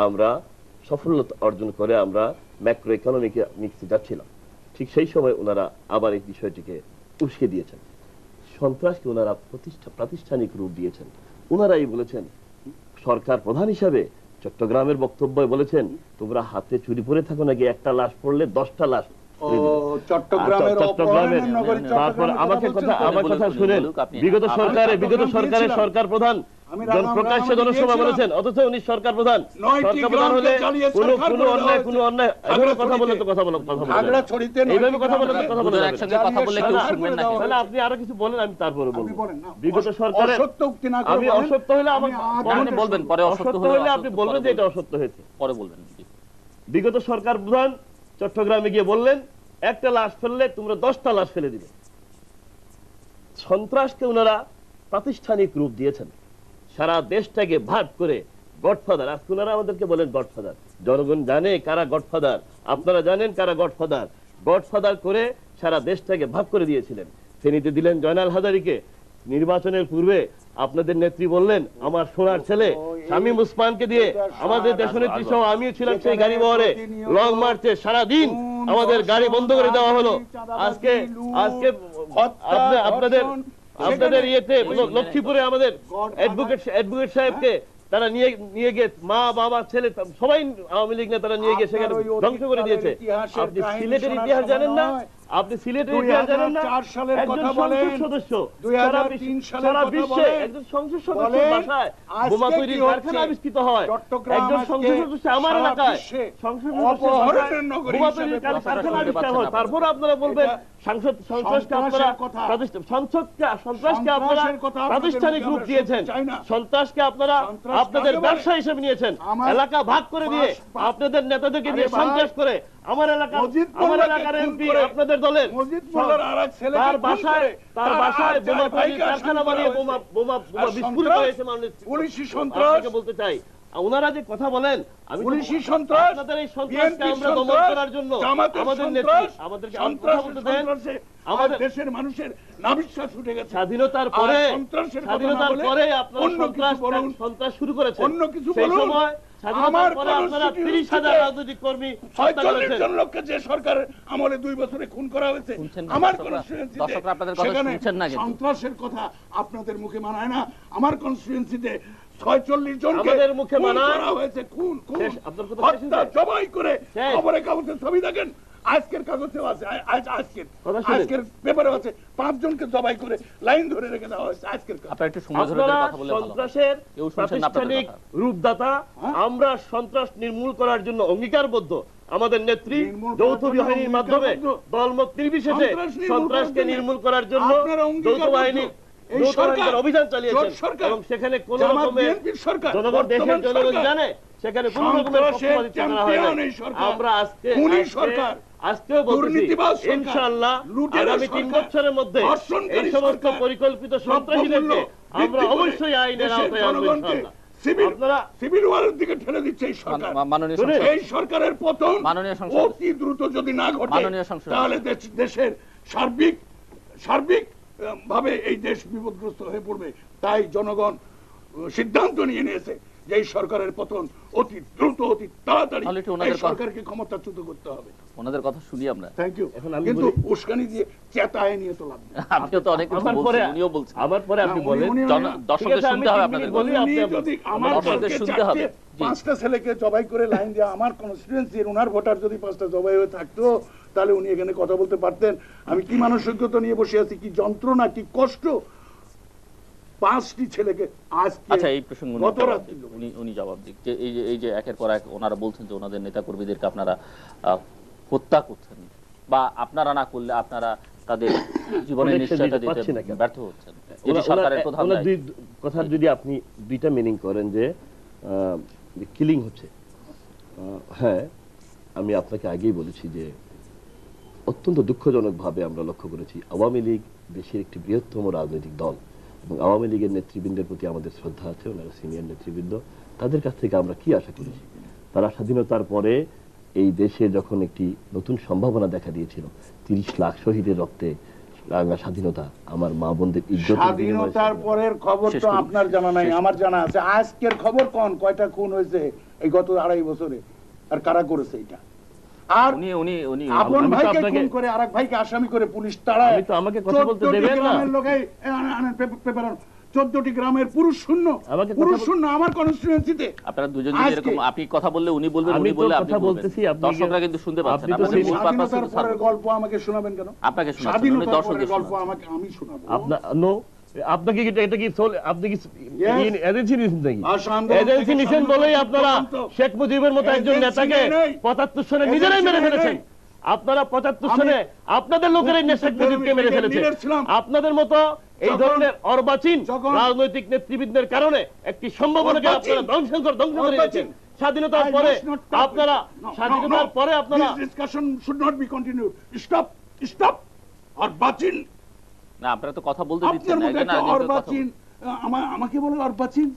আমরা সফলতা অর্জন করে আমরা ম্যাক্রো ইকোনমিক মিক্সে যাচ্ছিলাম ঠিক সেই সময় ওনারা আবার এই বিষয়টিকে উস্কে দিয়েছেন সন্ত্রাসকে ওনারা প্রতিষ্ঠা, প্রাতিষ্ঠানিক রূপ দিয়েছেন ওনারাই বলেছেন, সরকার প্রধান হিসাবে চট্টগ্রামের বক্তব্য বলেছেন, তোমরা হাতে চুরি পরে থাকো নাকি একটা লাশ পড়লে দশটা লাশ। চট্টগ্রামের চট্টগ্রামের অপহরণের নগরী তারপর আমাকে কথা আমার কথা শুনেন। আপনি। বিগত সরকারে বিগত সরকারের সরকার প্রধান আমি জন রাম- প্রকাশ্যে জনসভা বলেছেন। অথচ উনি সরকার প্রধান। সরকার প্রধান হলে কোনো কোনো অন্যায় কোনো অন্যায় এইভাবে কথা বলে তো কথা বলে কথা বলে। এইভাবে কথা বলে তো কথা বলে। দুজন যাবে না। একসঙ্গে কথা বললে কেউ শুনবেন না তাহলে আপনি আরও কিছু বলেন আমি তারপরে বলব। বিগত সরকারের অসত্য উক্তি না আমি অসত্য হলে আমাকে আপনি বলবেন পরে অসত্য হলে আপনি বলবেন যে এটা অসত্য হয়েছে। পরে বলবেন। বিগত সরকার প্রধান চট্টগ্রামে গিয়ে বললেন, একটা লাশ ফেললে তোমরা দশটা লাশ ফেলে দিবে। সন্ত্রাসকে ওনারা প্রাতিষ্ঠানিক রূপ দিয়েছেন। সারা দেশটাকে ভাগ করে গডফাদার, আজকে ওনারা আমাদেরকে বলেন গডফাদার। জনগণ জানে কারা গডফাদার, আপনারা জানেন কারা গডফাদার। গডফাদার করে সারা দেশটাকে ভাগ করে দিয়েছিলেন। ফেনীতে দিলেন জয়নাল হাজারিকে। নির্বাচনের পূর্বে আপনাদের নেত্রী বললেন, আমার সোনার ছেলে শামীম উসমানকে দিয়ে আমাদের দেশনেত্রী সহ আমিও ছিলাম সেই গাড়ি বহরে। লং মার্চে সারা দিন আমাদের গাড়ি বন্ধ করে দেওয়া হলো। আজকে আজকে আপনি- আপনাদের আপনাদের ইয়েতে লক্ষ্মীপুরে আমাদের অ্যাডভোকেট অ্যাডভোকেট সাহেবকে তারা নিয়ে নিয়ে গিয়ে মা, বাবা, ছেলে সবাই আওয়ামী লীগ নেতারা নিয়ে গিয়ে সেখানে ধ্বংস করে দিয়েছে। আপনি সিলেটের ইতিহাস জানেন না। আপনি ইতিহাস জানেন না? 2004 সালের কথা বলেন, সংসদ সদস্য 2003 সালের কথা বলেন। একজন সংসদ সদস্য আজকে বোমা তৈরির কারখানা আবিষ্কৃত হয়। একজন সংসদ সদস্য আমার এলাকায় সংসদ বোমা তৈরির কারখানা আবিষ্কার হয় তারপর আপনারা বলবেন সংসদ সন্ত্রাসকে আপনারা। সন্ত্রাসকে আপনারা আপনাদের প্রাতিষ্ঠানিক রূপ দিয়েছেন। সন্ত্রাসকে আপনারা আপনাদের ব্যবসা হিসেবে নিয়েছেন। এলাকা ভাগ করে দিয়ে আপনাদের নেতাদেরকে দিয়ে সন্ত্রাস করে। আমার এলাকা আমার এলাকার এমপি করে, আপনাদের দলের মসজিদ মোল্লার আরেক ছেলেকে তার বাসায় তার বাসায় বোমা কারখানা বানিয়ে বোমা বোমা বোমা বিস্ফোরিত হয়েছে মানুষ পুলিশি সন্ত্রাস, আপনাকে বলতে চাই ওনারা যে কথা বলেন আমি পুলিশি সন্ত্রাস, আপনাদের এই সন্ত্রাসকে আমরা দমন করার জন্য আমাদের সন্ত্রাস, নেত্রী আমাদেরকে আমার কথা বলতে দেন আমাদের- দেশের মানুষের নাবিশ্বাস উঠে গেছে। স্বাধীনতার পরে স্বাধীনতার পরে আপনারা সন্ত্রাস সন্ত্রাস শুরু করেছেন। অন্য কিছু সেই বলুন। সময় স্বাধীনতার আমার তিরিশ হাজার রাজনৈতিক কর্মী ছয়চল্লিশ জন লোককে যে সরকার আমলে দুই বছরে খুন করা হয়েছে আমার। সন্ত্রাসের কথা আপনাদের মুখে মানায় না। আমার কনস্টিটুয়েন্সিতে ছয়চল্লিশ জনকে মুখে খুন হয়েছে খুন খুন হত্যা জবাই করে। খবরে কাগজে ছবি দেখেন। আজকের কাগজেও আছে আজ আজকের। আজকের পেপারে আছে পাঁচজনকে জবাই করে লাইন ধরে রেখে দেওয়া হয়েছে আজকের হয়। সন্ত্রাসের প্রাতিষ্ঠানিক রূপদাতা হ্যাঁ? আমরা সন্ত্রাস নির্মূল করার জন্য অঙ্গীকারবদ্ধ। আমাদের নেত্রী নির্মূল করার যৌথ বাহিনীর মাধ্যমে দলমত নির্বিশেষে সন্ত্রাসকে নির্মূল করার জন্য যৌথ বাহিনী সরকার, অভিযান চালিয়েছেন। এবং সেখানে কোন রকমের সরকার, জনগণ দেশের জনগণ জানে সেখানে কোন রকমের পক্ষপাতিত্ব করা হয় আমরা আজকে সরকার, আজকেও সরকার, ইনশাআল্লাহ আগামী তিন বছরের মধ্যে এই সমস্ত পরিকল্পিত সন্ত্রাসীদেরকে আমরা অবশ্যই আইনের আওতায় আনব ইনশাআল্লাহ। সিভিল ওয়ারের দিকে ঠেলে দিচ্ছে এই সরকার। মাননীয় শুনে- সংসদ এই সরকারের পতন মাননীয় অতি দ্রুত যদি না ঘটে মাননীয় সংসদ। তাহলে দেশের সার্বিক সার্বিক ভাবে এই দেশ বিপদগ্রস্ত হয়ে পড়বে। তাই জনগণ সিদ্ধান্ত নিয়ে নিয়েছে। যে সরকারের পতন অতি দ্রুত অতি তাড়াতাড়ি এই কথা- সরকারকে ক্ষমতাচ্যুত করতে হবে। ওনাদের কথা শুনি আমরা। থ্যাংক ইউ এখন আমি কিন্তু উস্কানি দিয়ে চেতায় নিয়ে তো লাভ নেই। আপনিও তো অনেক কিছু বলছেন উনিও বলছেন। আমার পরে আপনি বলেন। দর্শকদের শুনতে হবে আপনাদের বলি, আপনি- যদি আমার দর্শকদের শুনতে হবে। পাঁচটা ছেলেকে জবাই করে লাইন দিয়ে আমার কনস্টিটুয়েন্সির ওনার ভোটার যদি পাঁচটা জবাই হয়ে থাকতো তাহলে উনি এখানে কথা বলতে পারতেন। আমি কি মানসিকতা নিয়ে বসে আছি কি যন্ত্রণা কি কষ্ট পাঁচটি ছেলেকে আজকে আচ্ছা এই প্রসঙ্গ উনি। উনি উনি জবাব দিক যে এই যে এই যে একের পর এক ওনারা বলছেন যে ওনাদের নেতা কর্মীদেরকে আপনারা হত্যা করছেন বা আপনারা না করলে আপনারা তাদের জীবনের নিশ্চয়তা দিতে? ব্যর্থ হচ্ছেন এটি সরকারের প্রধান দুই কথা যদি আপনি দুইটা মিনিং করেন যে কিলিং হচ্ছে আহ, হ্যাঁ আমি আপনাকে আগেই বলেছি যে অত্যন্ত দুঃখজনকভাবে আমরা লক্ষ্য করেছি আওয়ামী লীগ দেশের একটি বৃহত্তম রাজনৈতিক দল এবং আওয়ামী লীগের নেতৃবৃন্দের প্রতি আমাদের শ্রদ্ধা আছে ওনারা সিনিয়র নেতৃবৃন্দ তাদের কাছ থেকে আমরা কি আশা করেছি? তারা স্বাধীনতার পরে এই দেশে যখন একটি নতুন সম্ভাবনা দেখা দিয়েছিল তিরিশ লাখ শহীদের রক্তে রাঙা স্বাধীনতা আমার মা বোনদের ইজ্জত স্বাধীনতার পরের খবর তো আপনার জানা নাই আমার জানা আছে। আজকের খবর কোন কয়টা খুন হয়েছে এই গত আড়াই বছরে? আর কারা করেছে এটা? আর উনি উনি উনি আপন ভাইকে খুন করে আরেক ভাইকে আসামি করে পুলিশ তাড়ায়। আমি তো আমাকে কথা বলতে 14টি দেবেন না। গ্রামের লোকে পেপার। 14টি গ্রামের পুরুষ শূন্য। পুরুষ শূন্য আমার কনস্টিটুয়েন্সিতে আপনারা দুজন যদি এরকম আপনি কথা বললে উনি বলবেন আমি উনি বললে আপনি কথা বলতেছি, আপনি দর্শকরা কিন্তু শুনতে পাচ্ছেন আপনি তো সেই মূল পারপাস। গল্প আমাকে শোনাবেন কেন? আপনাকে উনি স্বাধীনতার দর্শকদের গল্প আমাকে আমি শোনাবো। আপনার নো আপনাকে এটা কি আপনি কি এজেন্সি নিয়েছেন নাকি এজেন্সি নিয়েছেন বলেই আপনারা শেখ মুজিবের মতো একজন নেতাকে। পঁচাত্তর সনে নিজেরাই মেরে ফেলেছেন আপনারা পঁচাত্তর সনে আপনাদের লোকেরাই শেখ মুজিবকে মেরে ফেলেছে আপনাদের মতো এই ধরনের অর্বাচীন রাজনৈতিক নেতৃবৃন্দের কারণে একটি সম্ভাবনাকে। আপনারা ধ্বংসকর ধ্বংস করে দিয়েছেন স্বাধীনতার পরে. আপনারা স্বাধীনতার পরে আপনারা discussion should not be continued. Stop, stop. অর্বাচীন না আপনারা তো কথা বলতে দিচ্ছেন না মধ্যে একজন অর্বাচীন আমাকে বলে অর্বাচীন?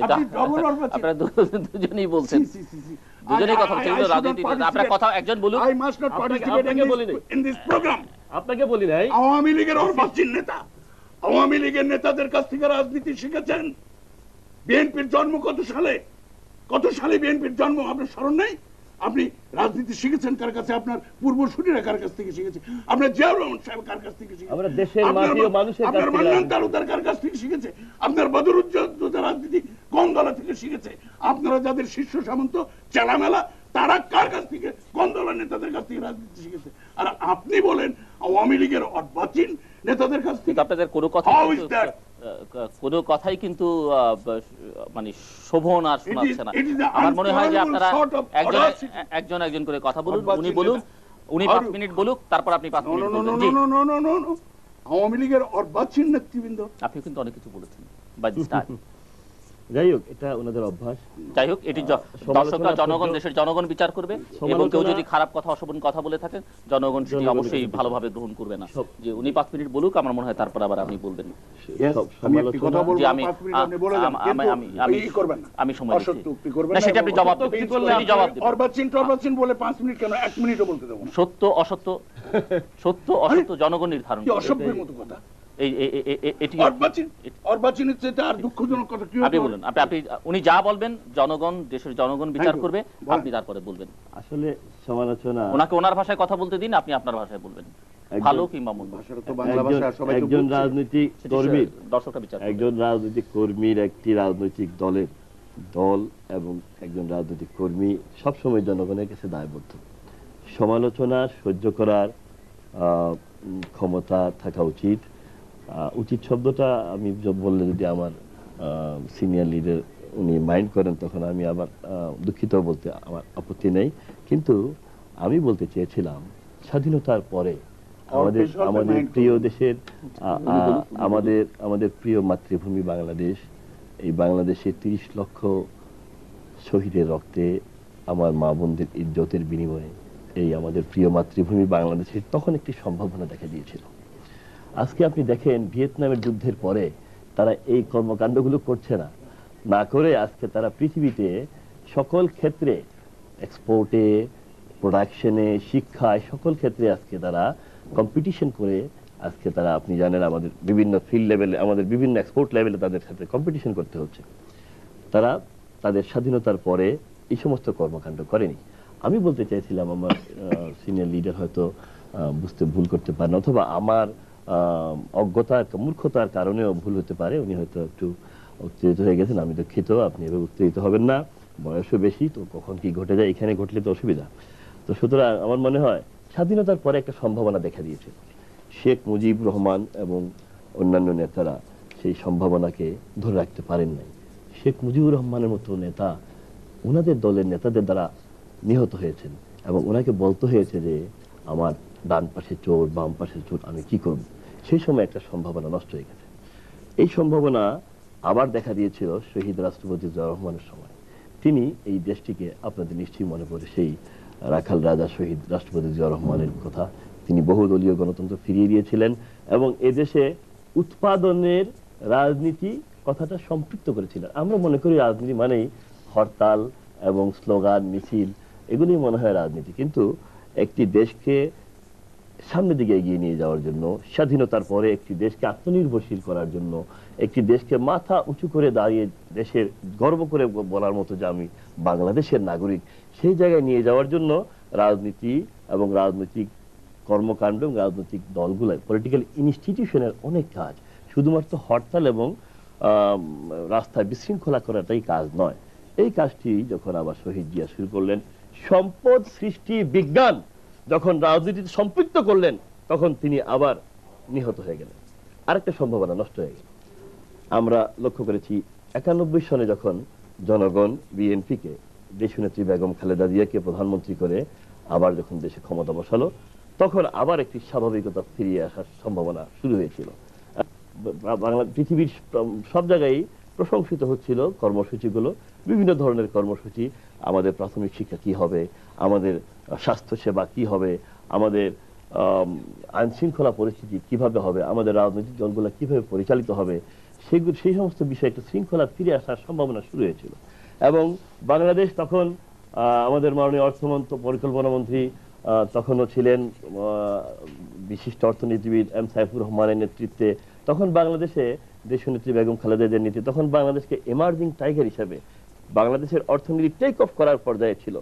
আপনি ডবল অর্বাচীন। আপনারা দুজনেই বলছেন। দুজনেই কথা বলছেন not রাজনীতি আপনার. কথা একজন বলুন। Participate in আপনাকে this- বলি নাই। in this program. আপনাকে বলি নাই। আওয়ামী লীগের অর্বাচীন নেতা আওয়ামী লীগের নেতাদের কাছ থেকে রাজনীতি শিখেছেন। বিএনপির জন্ম কত সালে? কত সালে বিএনপির জন্ম? আপনার স্মরণ নেই? আপনি রাজনীতি শিখেছেন কার কাছে? আপনার পূর্বসূরীরা কার কাছ থেকে শিখেছে? আপনার জিয়াউর রহমান সাহেব কার কাছ থেকে শিখেছে? আমরা দেশের মাটি ও মানুষের কাছ আপনার থেকে মান্নান রাজনীতি- তালুকদার কার কাছ থেকে শিখেছে? আপনার বদরুজ্জোদা রাজনীতি কোন দলা থেকে শিখেছে? আপনারা যাদের শীর্ষ সামন্ত চেলামেলা তারা কার কাছ থেকে কোন দলের নেতাদের কাছ থেকে রাজনীতি শিখেছে? আর আপনি বলেন আওয়ামী লীগের অর্বাচীন নেতাদের কাছ থেকে আপনাদের কোনো কথা How is that? কোনো কথাই কিন্তু মানে শোভন আর শোনাচ্ছে না। আমার মনে হয় যে আপনারা একজন একজন একজন করে কথা বলুন উনি বলুন উনি পাঁচ মিনিট বলুক তারপর আপনি পাঁচ মিনিট. আওয়ামী লীগের অর্বাচীন নেতৃবৃন্দ। আপনি কিন্তু অনেক কিছু বলেছেন বাই দিস টাইম যাই হোক এটা ওনাদের অভ্যাস। যাই হোক এটি দর্শকরা জনগণ দেশের জনগণ বিচার করবে এবং কেউ যদি খারাপ কথা অশোভন কথা বলে থাকেন জনগণ সেটি অবশ্যই ভালোভাবে গ্রহণ করবে না। যে উনি পাঁচ মিনিট বলুক আমার মনে হয় তারপর আবার আপনি বলবেন। আমি সময় সেটা আপনি জবাব বলে পাঁচ মিনিট কেন? এক মিনিটও বলতে দেবো সত্য অসত্য সত্য অসত্য জনগণ নির্ধারণ কি অসভ্যের মতো কথা? এই এটি অর্বাচীন অর্বাচীনের চেয়ে আর দুঃখজনক কথা কি আপনি বলুন আপনি আপনি উনি যা বলবেন জনগণ দেশের জনগণ বিচার করবে আপনি তারপরে বলবেন। আসলে সমালোচনা ওনাকে ওনার ভাষায় কথা বলতে দিন আপনি আপনার ভাষায় বলবেন। একজন- ভালো কিংবা মন্দ। একজন- ভাষা সবাই একজন বুঝছে। রাজনীতি সেটি দর্শকরা বিচার করবে। একজন রাজনৈতিক কর্মীর একটি রাজনৈতিক দলের দল এবং একজন রাজনৈতিক কর্মী সবসময় জনগণের কাছে দায়বদ্ধ। সমালোচনা সহ্য করার আহ, ক্ষমতা থাকা উচিত। উচিত শব্দটা আমি বললে যদি আমার সিনিয়র লিডার উনি মাইন্ড করেন তখন আমি আবার দুঃখিত বলতে আমার আপত্তি নেই। কিন্তু আমি বলতে চেয়েছিলাম স্বাধীনতার পরে আমাদের আমাদের প্রিয় দেশের আমাদের আমাদের প্রিয় মাতৃভূমি বাংলাদেশ এই বাংলাদেশে তিরিশ লক্ষ শহীদের রক্তে আমার মা বোনদের ইজ্জতের বিনিময়ে এই আমাদের প্রিয় মাতৃভূমি বাংলাদেশের তখন একটি সম্ভাবনা দেখা দিয়েছিল। আজকে আপনি দেখেন ভিয়েতনামের যুদ্ধের পরে তারা এই কর্মকাণ্ডগুলো করছে না। না করে আজকে তারা পৃথিবীতে সকল ক্ষেত্রে এক্সপোর্টে প্রোডাকশনে শিক্ষায় সকল ক্ষেত্রে আজকে তারা কম্পিটিশন করে আজকে তারা, আপনি জানেন আমাদের বিভিন্ন ফিল্ড লেভেলে আমাদের বিভিন্ন এক্সপোর্ট লেভেলে তাদের সাথে কম্পিটিশন করতে হচ্ছে। তারা তাদের স্বাধীনতার পরে এই সমস্ত কর্মকাণ্ড করেনি। আমি বলতে চাইছিলাম আমার সিনিয়র লিডার হয়তো বুঝতে ভুল করতে পারেন, অথবা আমার অজ্ঞতার মূর্খতার কারণেও ভুল হতে পারে। উনি হয়তো একটু উত্তেজিত হয়ে গেছেন, আমি দুঃখিত, আপনি এভাবে উত্তেজিত হবেন না। বয়সও বেশি, তো কখন কি ঘটে যায়, এখানে ঘটলে তো অসুবিধা। তো সুতরাং আমার মনে হয়, স্বাধীনতার পরে একটা সম্ভাবনা দেখা দিয়েছে। শেখ মুজিব রহমান এবং অন্যান্য নেতারা সেই সম্ভাবনাকে ধরে রাখতে পারেন নাই। শেখ মুজিবুর রহমানের মতো নেতা ওনাদের দলের নেতাদের দ্বারা নিহত হয়েছেন এবং ওনাকে বলতে হয়েছে যে, আমার ডান পাশে চোর, বাম পাশে চোর, আমি কি করব? সেই সময় একটা সম্ভাবনা নষ্ট হয়ে গেছে। এই সম্ভাবনা আবার দেখা দিয়েছিল শহীদ রাষ্ট্রপতি জিয়াউর রহমানের সময়। তিনি এই দেশটিকে আপনাদের নিশ্চয়ই মনে পড়ে সেই রাখাল রাজা শহীদ রাষ্ট্রপতি জিয়াউর রহমানের কথা। তিনি বহুদলীয় গণতন্ত্র ফিরিয়ে দিয়েছিলেন এবং এদেশে উৎপাদনের রাজনীতি কথাটা সম্পৃক্ত করেছিলেন। আমরা মনে করি রাজনীতি মানেই হরতাল এবং স্লোগান, মিছিল এগুলি মনে হয় রাজনীতি। কিন্তু একটি দেশকে সামনের দিকে এগিয়ে নিয়ে যাওয়ার জন্য, স্বাধীনতার পরে একটি দেশকে আত্মনির্ভরশীল করার জন্য, একটি দেশকে মাথা উঁচু করে দাঁড়িয়ে দেশের গর্ব করে বলার মতো যে আমি বাংলাদেশের নাগরিক, সেই জায়গায় নিয়ে যাওয়ার জন্য রাজনীতি এবং রাজনৈতিক কর্মকাণ্ড এবং রাজনৈতিক দলগুলো পলিটিক্যাল ইনস্টিটিউশনের অনেক কাজ, শুধুমাত্র হরতাল এবং রাস্তায় বিশৃঙ্খলা করাটাই কাজ নয়। এই কাজটি যখন আবার শহীদ জিয়া শুরু করলেন, সম্পদ সৃষ্টি বিজ্ঞান। যখন রাজনীতিতে সম্পৃক্ত করলেন, তখন তিনি আবার নিহত হয়ে গেলেন। আরেকটা সম্ভাবনা নষ্ট হয়ে গেল। আমরা লক্ষ্য করেছি, একানব্বই সনে যখন জনগণ বিএনপিকে, দেশনেত্রী বেগম খালেদা জিয়াকে প্রধানমন্ত্রী করে আবার যখন দেশে ক্ষমতা বসালো, তখন আবার একটি স্বাভাবিকতা ফিরিয়ে আসার সম্ভাবনা শুরু হয়েছিল। বাংলা পৃথিবীর সব জায়গায় প্রশংসিত হচ্ছিল কর্মসূচিগুলো, বিভিন্ন ধরনের কর্মসূচি আমাদের প্রাথমিক শিক্ষা কি হবে? আমাদের স্বাস্থ্য সেবা কি হবে? আমাদের আইন শৃঙ্খলা পরিস্থিতি কীভাবে হবে? আমাদের রাজনৈতিক দলগুলো কীভাবে পরিচালিত হবে? সেগুলো, সেই সমস্ত বিষয়ে একটা শৃঙ্খলা ফিরে আসার সম্ভাবনা শুরু হয়েছিল। এবং বাংলাদেশ তখন আমাদের মাননীয় অর্থমন্ত্র, পরিকল্পনা মন্ত্রী তখনও ছিলেন বিশিষ্ট অর্থনীতিবিদ এম সাইফুর রহমানের নেতৃত্বে। তখন বাংলাদেশে দেশনেত্রী বেগম খালেদা জিয়ার নীতি তখন বাংলাদেশকে এমার্জিং টাইগার হিসাবে বাংলাদেশের অর্থনীতি টেক অফ করার পর্যায়ে ছিল।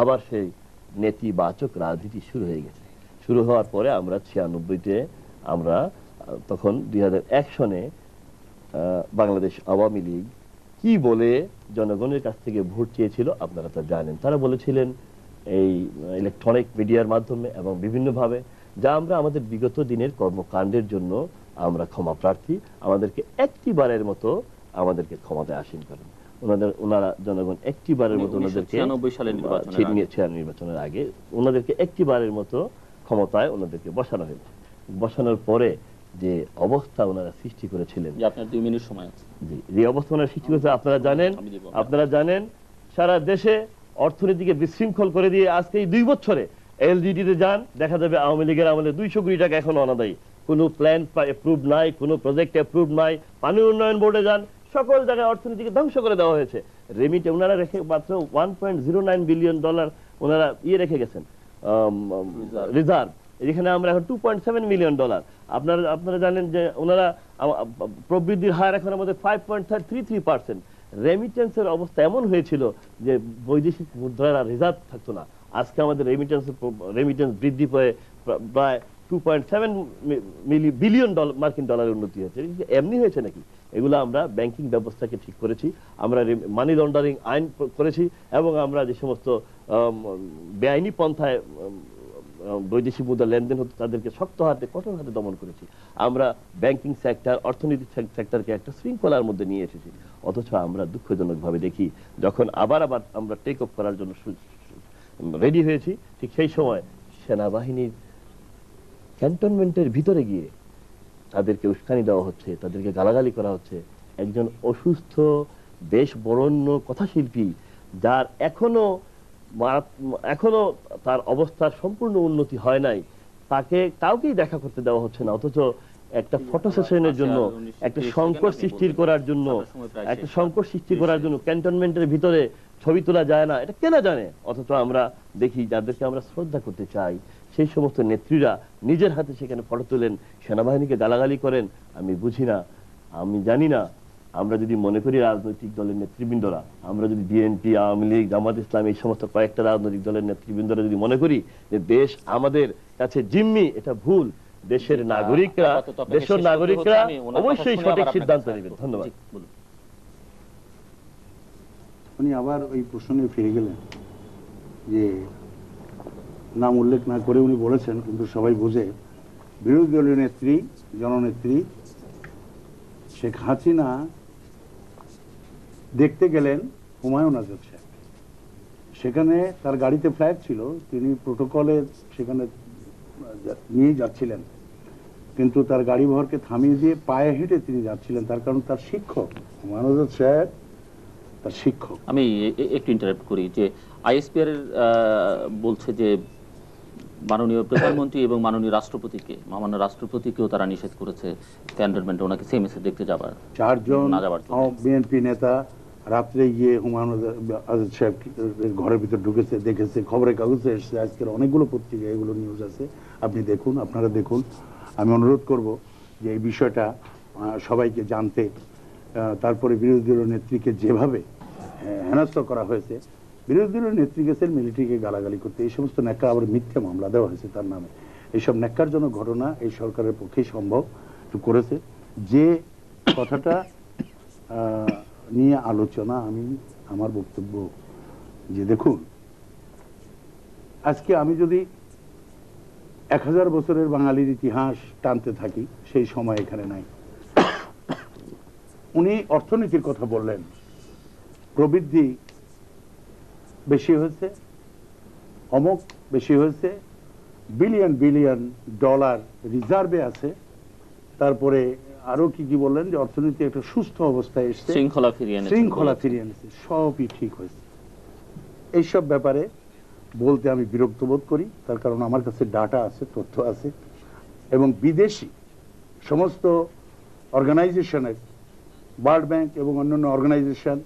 আবার সেই নেতিবাচক রাজনীতি শুরু হয়ে গেছে। শুরু হওয়ার পরে আমরা ছিয়ানব্বইতে আমরা তখন দুই সনে বাংলাদেশ আওয়ামী লীগ কি বলে জনগণের কাছ থেকে ভোট চেয়েছিল আপনারা তা জানেন। তারা বলেছিলেন এই ইলেকট্রনিক মিডিয়ার মাধ্যমে এবং বিভিন্নভাবে, যা আমরা আমাদের বিগত দিনের কর্মকাণ্ডের জন্য আমরা ক্ষমা প্রার্থী। আমাদেরকে একটি বারের মতো আমাদেরকে ক্ষমতায় আসীন করেন। ওনাদের ওনারা জনগণ একটি বারের মতো ওনাদেরকে 1996 সালের নির্বাচনের আগে। ওনাদেরকে একটি বারের মতো ক্ষমতায় ওনাদেরকে বসানো হয়েছে। বসানোর পরে যে অবস্থা ওনারা সৃষ্টি করেছিলেন আপনার দুই মিনিট সময় আছে। জি, যে অবস্থা ওনারা সৃষ্টি করেছে আপনারা জানেন আপনারা জানেন সারা দেশে অর্থনীতিকে বিশৃঙ্খল করে দিয়ে আজকে এই দুই বছরে এলজিডি তে যান দেখা যাবে আওয়ামী লীগের আমলে দুইশো কোটি টাকা এখনও অনাদায়ী। কোনো প্ল্যান অ্যাপ্রুভ নাই কোনো প্রজেক্ট অ্যাপ্রুভ নাই পানি উন্নয়ন বোর্ডে যান সকল জায়গায় অর্থনীতিকে ধ্বংস করে দেওয়া হয়েছে। রেমিটে ওনারা রেখে মাত্র one point zero nine billion dollar ওনারা ইয়ে রেখে গেছেন রিজার্ভ এখানে আমরা এখন two point seven million dollar আপনারা আপনারা জানেন যে ওনারা প্রবৃদ্ধির হার এখন আমাদের five point three three percent রেমিটেন্সের অবস্থা এমন হয়েছিল যে বৈদেশিক মুদ্রার রিজার্ভ থাকতো না। আজকে আমাদের রেমিটেন্স রেমিটেন্স বৃদ্ধি পেয়ে প্রায় two point seven billion dollar মার্কিন ডলারের উন্নতি হয়েছে। এমনি হয়েছে নাকি? এগুলো আমরা ব্যাংকিং ব্যবস্থাকে ঠিক করেছি, আমরা মানি লন্ডারিং আইন করেছি, এবং আমরা যে সমস্ত বেআইনি পন্থায় বৈদেশিক মুদ্রা লেনদেন হতো, তাদেরকে শক্ত হাতে, কঠোর হাতে দমন করেছি। আমরা ব্যাংকিং সেক্টর অর্থনৈতিক সেক্টরকে একটা শৃঙ্খলার মধ্যে নিয়ে এসেছি। অথচ আমরা দুঃখজনকভাবে দেখি, যখন আবার আবার আমরা টেক অফ করার জন্য রেডি হয়েছি, ঠিক সেই সময় সেনাবাহিনীর ক্যান্টনমেন্টের ভিতরে গিয়ে তাদেরকে উস্কানি দেওয়া হচ্ছে তাদেরকে গালাগালি করা হচ্ছে। একজন অসুস্থ বেশ বরণ্য কথাশিল্পী যার এখনও এখনও তার অবস্থার সম্পূর্ণ উন্নতি হয় নাই তাকে কাউকেই দেখা করতে দেওয়া হচ্ছে না অথচ একটা ফটো সেশনের জন্য একটা সংকট সৃষ্টির করার জন্য একটা সংকট সৃষ্টি করার জন্য ক্যান্টনমেন্টের ভিতরে ছবি তোলা যায় না এটা কেনা জানে? অথচ আমরা দেখি যাদেরকে আমরা শ্রদ্ধা করতে চাই সেই সমস্ত নেত্রীরা নিজের হাতে সেখানে ফটো তোলেন সেনাবাহিনীকে গালাগালি করেন আমি বুঝি না। আমি জানি না। আমরা যদি মনে করি রাজনৈতিক দলের নেতৃবৃন্দরা আমরা যদি বিএনপি আওয়ামী লীগ জামাত ইসলাম এই সমস্ত কয়েকটা রাজনৈতিক দলের নেতৃবৃন্দরা যদি মনে করি যে দেশ আমাদের কাছে জিম্মি এটা ভুল দেশের নাগরিকরা দেশের নাগরিকরা অবশ্যই সঠিক সিদ্ধান্ত নেবেন। ধন্যবাদ। উনি আবার ওই প্রশ্নে ফিরে গেলেন যে নাম উল্লেখ না করে উনি বলেছেন, কিন্তু সবাই বোঝে। বিরোধী দলীয় নেত্রী, জননেত্রী শেখ হাসিনা দেখতে গেলেন হুমায়ুন আজাদ সাহেব। সেখানে তার গাড়িতে ফ্ল্যাগ ছিল, তিনি প্রোটোকলে সেখানে নিয়ে যাচ্ছিলেন। কিন্তু তার গাড়ি ভরকে থামিয়ে দিয়ে পায়ে হেঁটে তিনি যাচ্ছিলেন, তার কারণ তার শিক্ষক হুমায়ুন আজাদ সাহেব, তার শিক্ষক। আমি একটু ইন্টারাপ্ট করি যে আইএসপিআর বলছে যে মাননীয় প্রধানমন্ত্রী এবং মাননীয় রাষ্ট্রপতিকে মাননীয় রাষ্ট্রপতিকেও তারা নিষেধ করেছে ক্যান্টনমেন্টে ওনাকে সেমিসে দেখতে যাবার চারজন। বিএনপি নেতা রাত্রে গিয়ে হুমায়ুন আজাদ- সাহেব ঘরের ভিতর ঢুকেছে দেখেছে খবরের কাগজে এসেছে আজকের অনেকগুলো পত্রিকা এগুলো নিউজ আছে আপনি দেখুন আপনারা দেখুন আমি অনুরোধ করব যে এই বিষয়টা সবাইকে জানতে তারপরে বিরোধী দলীয় নেত্রীকে যেভাবে হেনস্থ করা হয়েছে বিরোধী দলীয় নেত্রী গেছেন মিলিটারিকে গালাগালি করতে, এই সমস্ত ন্যাক্কা আবার মিথ্যা মামলা দেওয়া হয়েছে তার নামে। এইসব ন্যাক্কারজনক ঘটনা এই সরকারের পক্ষেই সম্ভব করেছে। যে কথাটা নিয়ে আলোচনা আমি, আমার বক্তব্য, যে দেখুন, আজকে আমি যদি এক হাজার বছরের বাঙালির ইতিহাস টানতে থাকি, সেই সময় এখানে নাই। উনি অর্থনীতির কথা বললেন। প্রবৃদ্ধি বেশি হয়েছে অমক বেশি হয়েছে বিলিয়ন বিলিয়ন ডলার রিজার্ভে আছে। তারপরে আরও কি কি বললেন যে অর্থনীতি একটা সুস্থ অবস্থায় এসছে। শৃঙ্খলা ফিরিয়ে শৃঙ্খলা ফিরিয়ে এনেছে সবই ঠিক হয়েছে। এইসব ব্যাপারে বলতে আমি বিরক্ত বোধ করি তার কারণ আমার কাছে ডাটা আছে তথ্য আছে। এবং বিদেশি সমস্ত অর্গানাইজেশনের ওয়ার্ল্ড ব্যাংক এবং অন্যান্য অর্গানাইজেশন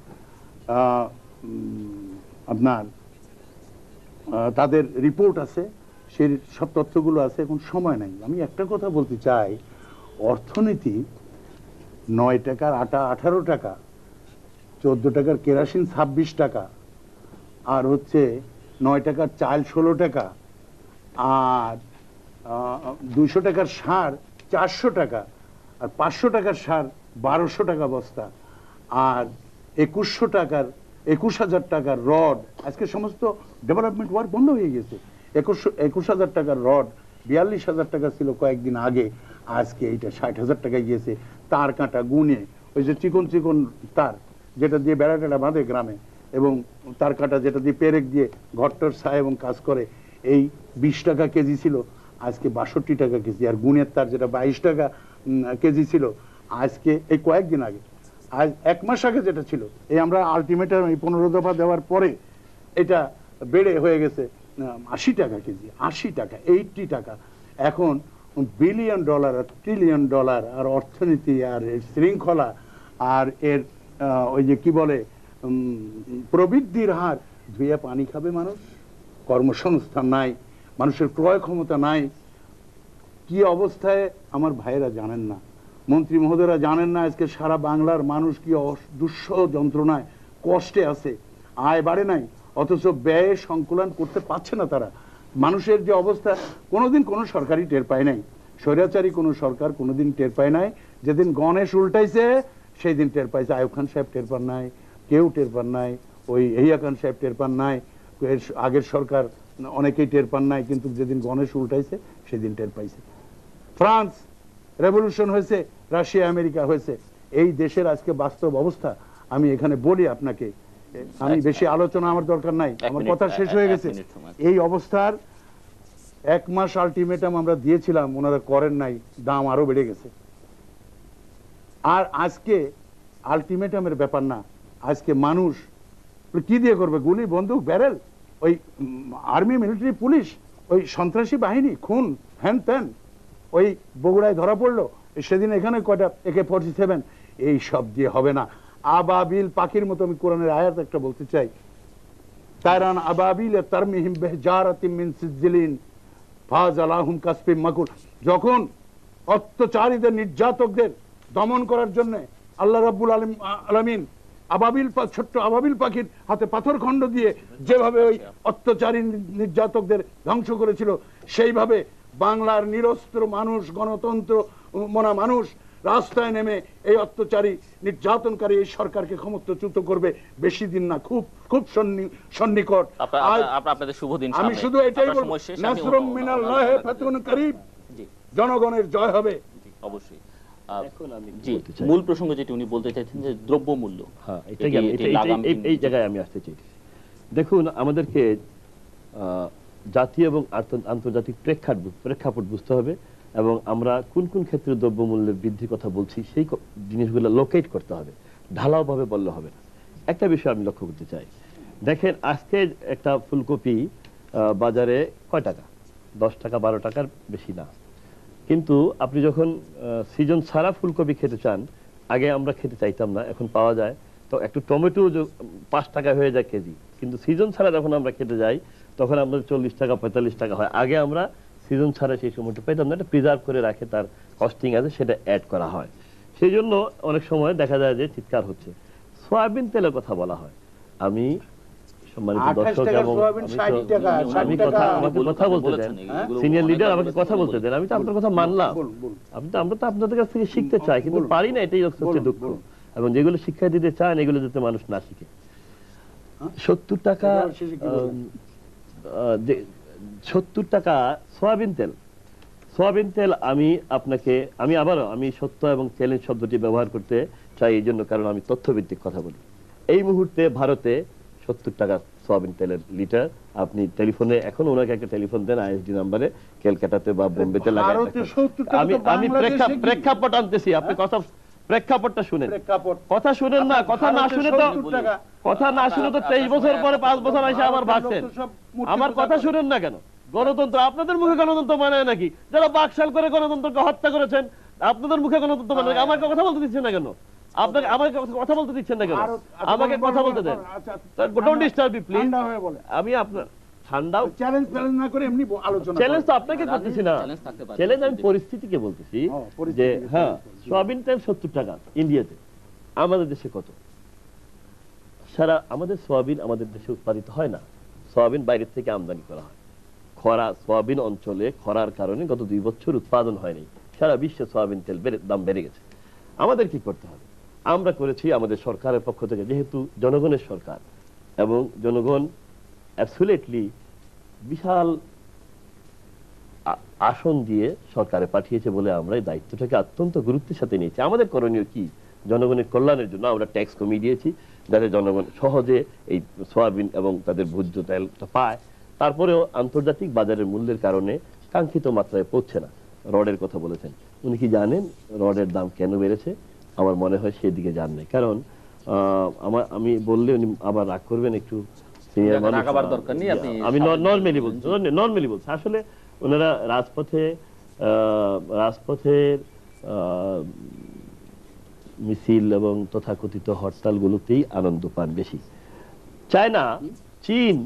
আপনার তাদের রিপোর্ট আছে সেই সব তথ্যগুলো আছে, এখন সময় নাই। আমি একটা কথা বলতে চাই, অর্থনীতি নয় টাকার আটা আঠারো টাকা, চোদ্দ টাকার কেরাসিন ছাব্বিশ টাকা, আর হচ্ছে নয় টাকার চাল ষোলো টাকা, আর দুইশো টাকার সার চারশো টাকা, আর পাঁচশো টাকার সার বারোশো টাকা বস্তা, আর একুশশো টাকার একুশ হাজার টাকার রড, আজকে সমস্ত ডেভেলপমেন্ট ওয়ার্ক বন্ধ হয়ে গেছে। একুশ একুশ হাজার টাকার রড, বিয়াল্লিশ হাজার টাকা ছিল কয়েকদিন আগে, আজকে এইটা ষাট হাজার টাকায় গিয়েছে। তার কাঁটা গুনে, ওই যে চিকন চিকন তার, যেটা দিয়ে বেড়া টেড়া বাঁধে গ্রামে, এবং তার কাঁটা যেটা দিয়ে পেরেক দিয়ে ঘরটার ছায় এবং কাজ করে, এই বিশ টাকা কেজি ছিল। আজকে বাষট্টি টাকা কেজি, আর গুণের তার যেটা বাইশ টাকা কেজি ছিল, আজকে এই কয়েকদিন আগে। আজ এক মাস আগে যেটা ছিল, এই আমরা আলটিমেটাম এই পনেরো দফা দেওয়ার পরে এটা বেড়ে হয়ে গেছে আশি টাকা কেজি, আশি টাকা এইটটি টাকা। এখন বিলিয়ন ডলার আর ট্রিলিয়ন ডলার আর অর্থনীতি, আর এর শৃঙ্খলা, আর এর ওই যে কি বলে প্রবৃদ্ধির হার, ধুয়ে পানি খাবে মানুষ, কর্মসংস্থান নাই, মানুষের ক্রয় ক্ষমতা নাই। কি অবস্থায় আমার ভাইয়েরা জানেন না। মন্ত্রী মহোদয়রা জানেন না, আজকে সারা বাংলার মানুষ কি দুঃসহ যন্ত্রণায় কষ্টে আছে। আয় বাড়ে নাই, অথচ ব্যয়ে সংকুলন করতে পারছে না তারা। মানুষের যে অবস্থা, কোনোদিন কোনো সরকারি টের পায় নাই। স্বৈরাচারী কোনো সরকার কোনোদিন টের পায় নাই। যেদিন গণেশ উল্টাইছে সেই দিন টের পাইছে আয়ুব খান সাহেব টের পান নাই, কেউ টের পান নাই, ওই এহিয়া খান সাহেব টের পান নাই আগের সরকার অনেকেই টের পান নাই, কিন্তু যেদিন গণেশ উল্টাইছে, সেদিন টের পাইছে। ফ্রান্স রেভলিউশন হয়েছে রাশিয়া আমেরিকা হয়েছে। এই দেশের আজকে বাস্তব অবস্থা আমি এখানে বলি আপনাকে। আমি বেশি আলোচনা আমার দরকার নাই আমার কথা শেষ হয়ে গেছে। এই অবস্থার এক মাস আলটিমেটাম আমরা দিয়েছিলাম ওনারা করেন নাই দাম আরও বেড়ে গেছে। আর আজকে আলটিমেটামের ব্যাপার না আজকে মানুষ কি দিয়ে করবে? গুলি বন্দুক ব্যারেল ওই আর্মি মিলিটারি পুলিশ ওই সন্ত্রাসী বাহিনী খুন হ্যান ত্যান। ওই বগুড়ায় ধরা পড়ল সেদিন এখানে কয়টা, একে ফোর্টি সেভেন এই সব দিয়ে হবে না। আবাবিল পাখির মতো আমি কোরআনের আয়াত একটা বলতে চাই। তাইরান আবাবিল তারমিহিম ফাজ আলাহুম কাসপিম মাকুল। যখন অত্যাচারীদের, নির্যাতকদের দমন করার জন্য আল্লাহ রাব্বুল আলম, আলামিন আবাবিল ছোট্ট আবাবিল পাখির হাতে পাথর খণ্ড দিয়ে যেভাবে ওই অত্যাচারী, নির্যাতকদের ধ্বংস করেছিল, সেইভাবে বাংলার নিরস্ত্র মানুষ গণতন্ত্র মনা মানুষ রাস্তায় নেমে এই অত্যাচারী নির্যাতনকারী এই সরকারকে ক্ষমতাচ্যুত করবে বেশি দিন না খুব খুব সন্নি- সন্নিকট। আপনাদের শুভ দিন আমি শুধু এটাই বলব নাসরুম অন্য- মিনাল্লাহি ফাতহুন করিব। জনগণের জয় হবে। জি, অবশ্যই। জি মূল প্রসঙ্গ যেটি উনি বলতে চাইছেন যে দ্রব্য মূল্য হ্যাঁ এই- এই জায়গায় আমি আসতে চাই দেখুন আমাদেরকে আহ, জাতীয় এবং আন্তর্জাতিক প্রেক্ষাপট প্রেক্ষাপট বুঝতে হবে এবং আমরা কোন কোন ক্ষেত্রে দ্রব্যমূল্যের বৃদ্ধির কথা বলছি, সেই জিনিসগুলো লোকেট করতে হবে। ঢালাও ভাবে বললে হবে না। একটা বিষয় আমি লক্ষ্য করতে চাই। দেখেন, আজকে একটা ফুলকপি বাজারে কয় টাকা? দশ টাকা, বারো টাকার বেশি না। কিন্তু আপনি যখন সিজন ছাড়া ফুলকপি খেতে চান, আগে আমরা খেতে চাইতাম না, এখন পাওয়া যায়। তো একটু টমেটো পাঁচ টাকা হয়ে যায় কেজি। কিন্তু সিজন ছাড়া যখন আমরা খেতে যাই তখন আমাদের চল্লিশ টাকা পঁয়তাল্লিশ টাকা হয়। আগে আমরা সিজন ছাড়া সেই সময়টা পেতাম না এটা প্রিজার্ভ করে রাখে তার কস্টিং আছে সেটা অ্যাড করা হয়। সেই জন্য অনেক সময় দেখা যায় যে চিৎকার হচ্ছে। সয়াবিন তেলের কথা বলা হয়। আমি সম্মানিত দর্শক এবং আমি 60 তো- টাকা, আমি 60 কথা আমাকে কথা বলতে দেন। সিনিয়র লিডার আমাকে কথা বলতে দেন। আমি তো আপনার কথা মানলাম। বলুন, বলুন। আমি তো আমরা তো আপনাদের কাছ থেকে শিখতে চাই কিন্তু পারি না এটাই হচ্ছে দুঃখ। এবং যেগুলো শিক্ষা দিতে চান এগুলো যাতে মানুষ না শিখে। সত্তর টাকা এবার শেষে কি বলবেন? সত্তর টাকা সয়াবিন তেল। সয়াবিন তেল আমি আপনাকে আমি আবারও আমি সত্য এবং চ্যালেঞ্জ শব্দটি ব্যবহার করতে চাই এই জন্য কারণ আমি তথ্যভিত্তিক কথা বলি। এই মুহূর্তে ভারতে সত্তর টাকা সয়াবিন তেলের লিটার। আপনি টেলিফোনে এখন ওনাকে একটা টেলিফোন দেন আইএসডি নাম্বারে ক্যালকাটাতে বা বোম্বেতে লাগাই ভারতে 70 টাকা আমি আমি? প্রেক্ষাপট আনতেছি আপনি কথা প্রেক্ষাপটটা শুনেন। কথা শুনেন না কথা না শুনে তো কথা না শুনে তো তেইশ বছর পরে পাঁচ বছর এসে আবার সব মূর্তি আমার কথা শুনেন না কেন? গণতন্ত্র আপনাদের মুখে গণতন্ত্র মানায় নাকি? যারা বাকশাল করে গণতন্ত্রকে হত্যা করেছেন আপনাদের মুখে গণতন্ত্র মানে? আমাকে কথা বলতে দিচ্ছেন না কেন? আপনাকে আমাকে কথা বলতে দিচ্ছেন না কেন? আমাকে কথা বলতে দেন। আচ্ছা, আচ্ছা, ডোন্ট ডিস্টার্ব মি প্লিজ বলে আমি আপনার ঠান্ডাও চ্যালেঞ্জ চ্যালেঞ্জ না করে এমনি আলোচনা চ্যালেঞ্জ তো আপনাকে করতেছি না। চ্যালেঞ্জ থাকতে পারে। চ্যালেঞ্জ আমি পরিস্থিতিকে বলতেছি যে হ্যাঁ সোয়াবিন তেল সত্তর টাকা ইন্ডিয়াতে। আমাদের দেশে কত? সারা আমাদের সোয়াবিন আমাদের দেশে উৎপাদিত হয় না। সোয়াবিন বাইরের থেকে আমদানি করা হয়। খরা সোয়াবিন অঞ্চলে খরার কারণে গত দুই বছর উৎপাদন হয়নি। সারা বিশ্বে সোয়াবিন তেল দাম বেড়ে গেছে। আমাদের কি করতে হবে? আমরা করেছি আমাদের সরকারের পক্ষ থেকে যেহেতু জনগণের সরকার এবং জনগণ অ্যাবসুলেটলি বিশাল আসন দিয়ে সরকারে পাঠিয়েছে বলে আমরা এই দায়িত্বটাকে অত্যন্ত গুরুত্বের সাথে নিয়েছি। আমাদের করণীয় কি? জনগণের কল্যাণের জন্য আমরা ট্যাক্স কমিয়ে দিয়েছি, যাতে জনগণ সহজে এই সয়াবিন এবং তাদের ভোজ্য তেলটা পায়। তারপরেও আন্তর্জাতিক বাজারের মূল্যের কারণে কাঙ্ক্ষিত মাত্রায় পৌঁছে না। রডের কথা বলেছেন। উনি কি জানেন রডের দাম কেন বেড়েছে? আমার মনে হয় সেদিকে যান নাই। কারণ আমার আমি বললে উনি আবার রাগ করবেন একটু। Senior মানুষ। দরকার নেই, আপনি আমি স্বাভাবিক বলছি নর্মালি বলছি। আসলে ওনারা রাজপথে রাজপথের মিছিল এবং তথাকথিত হরতালগুলোতেই আনন্দ পান বেশি। চায়না চীন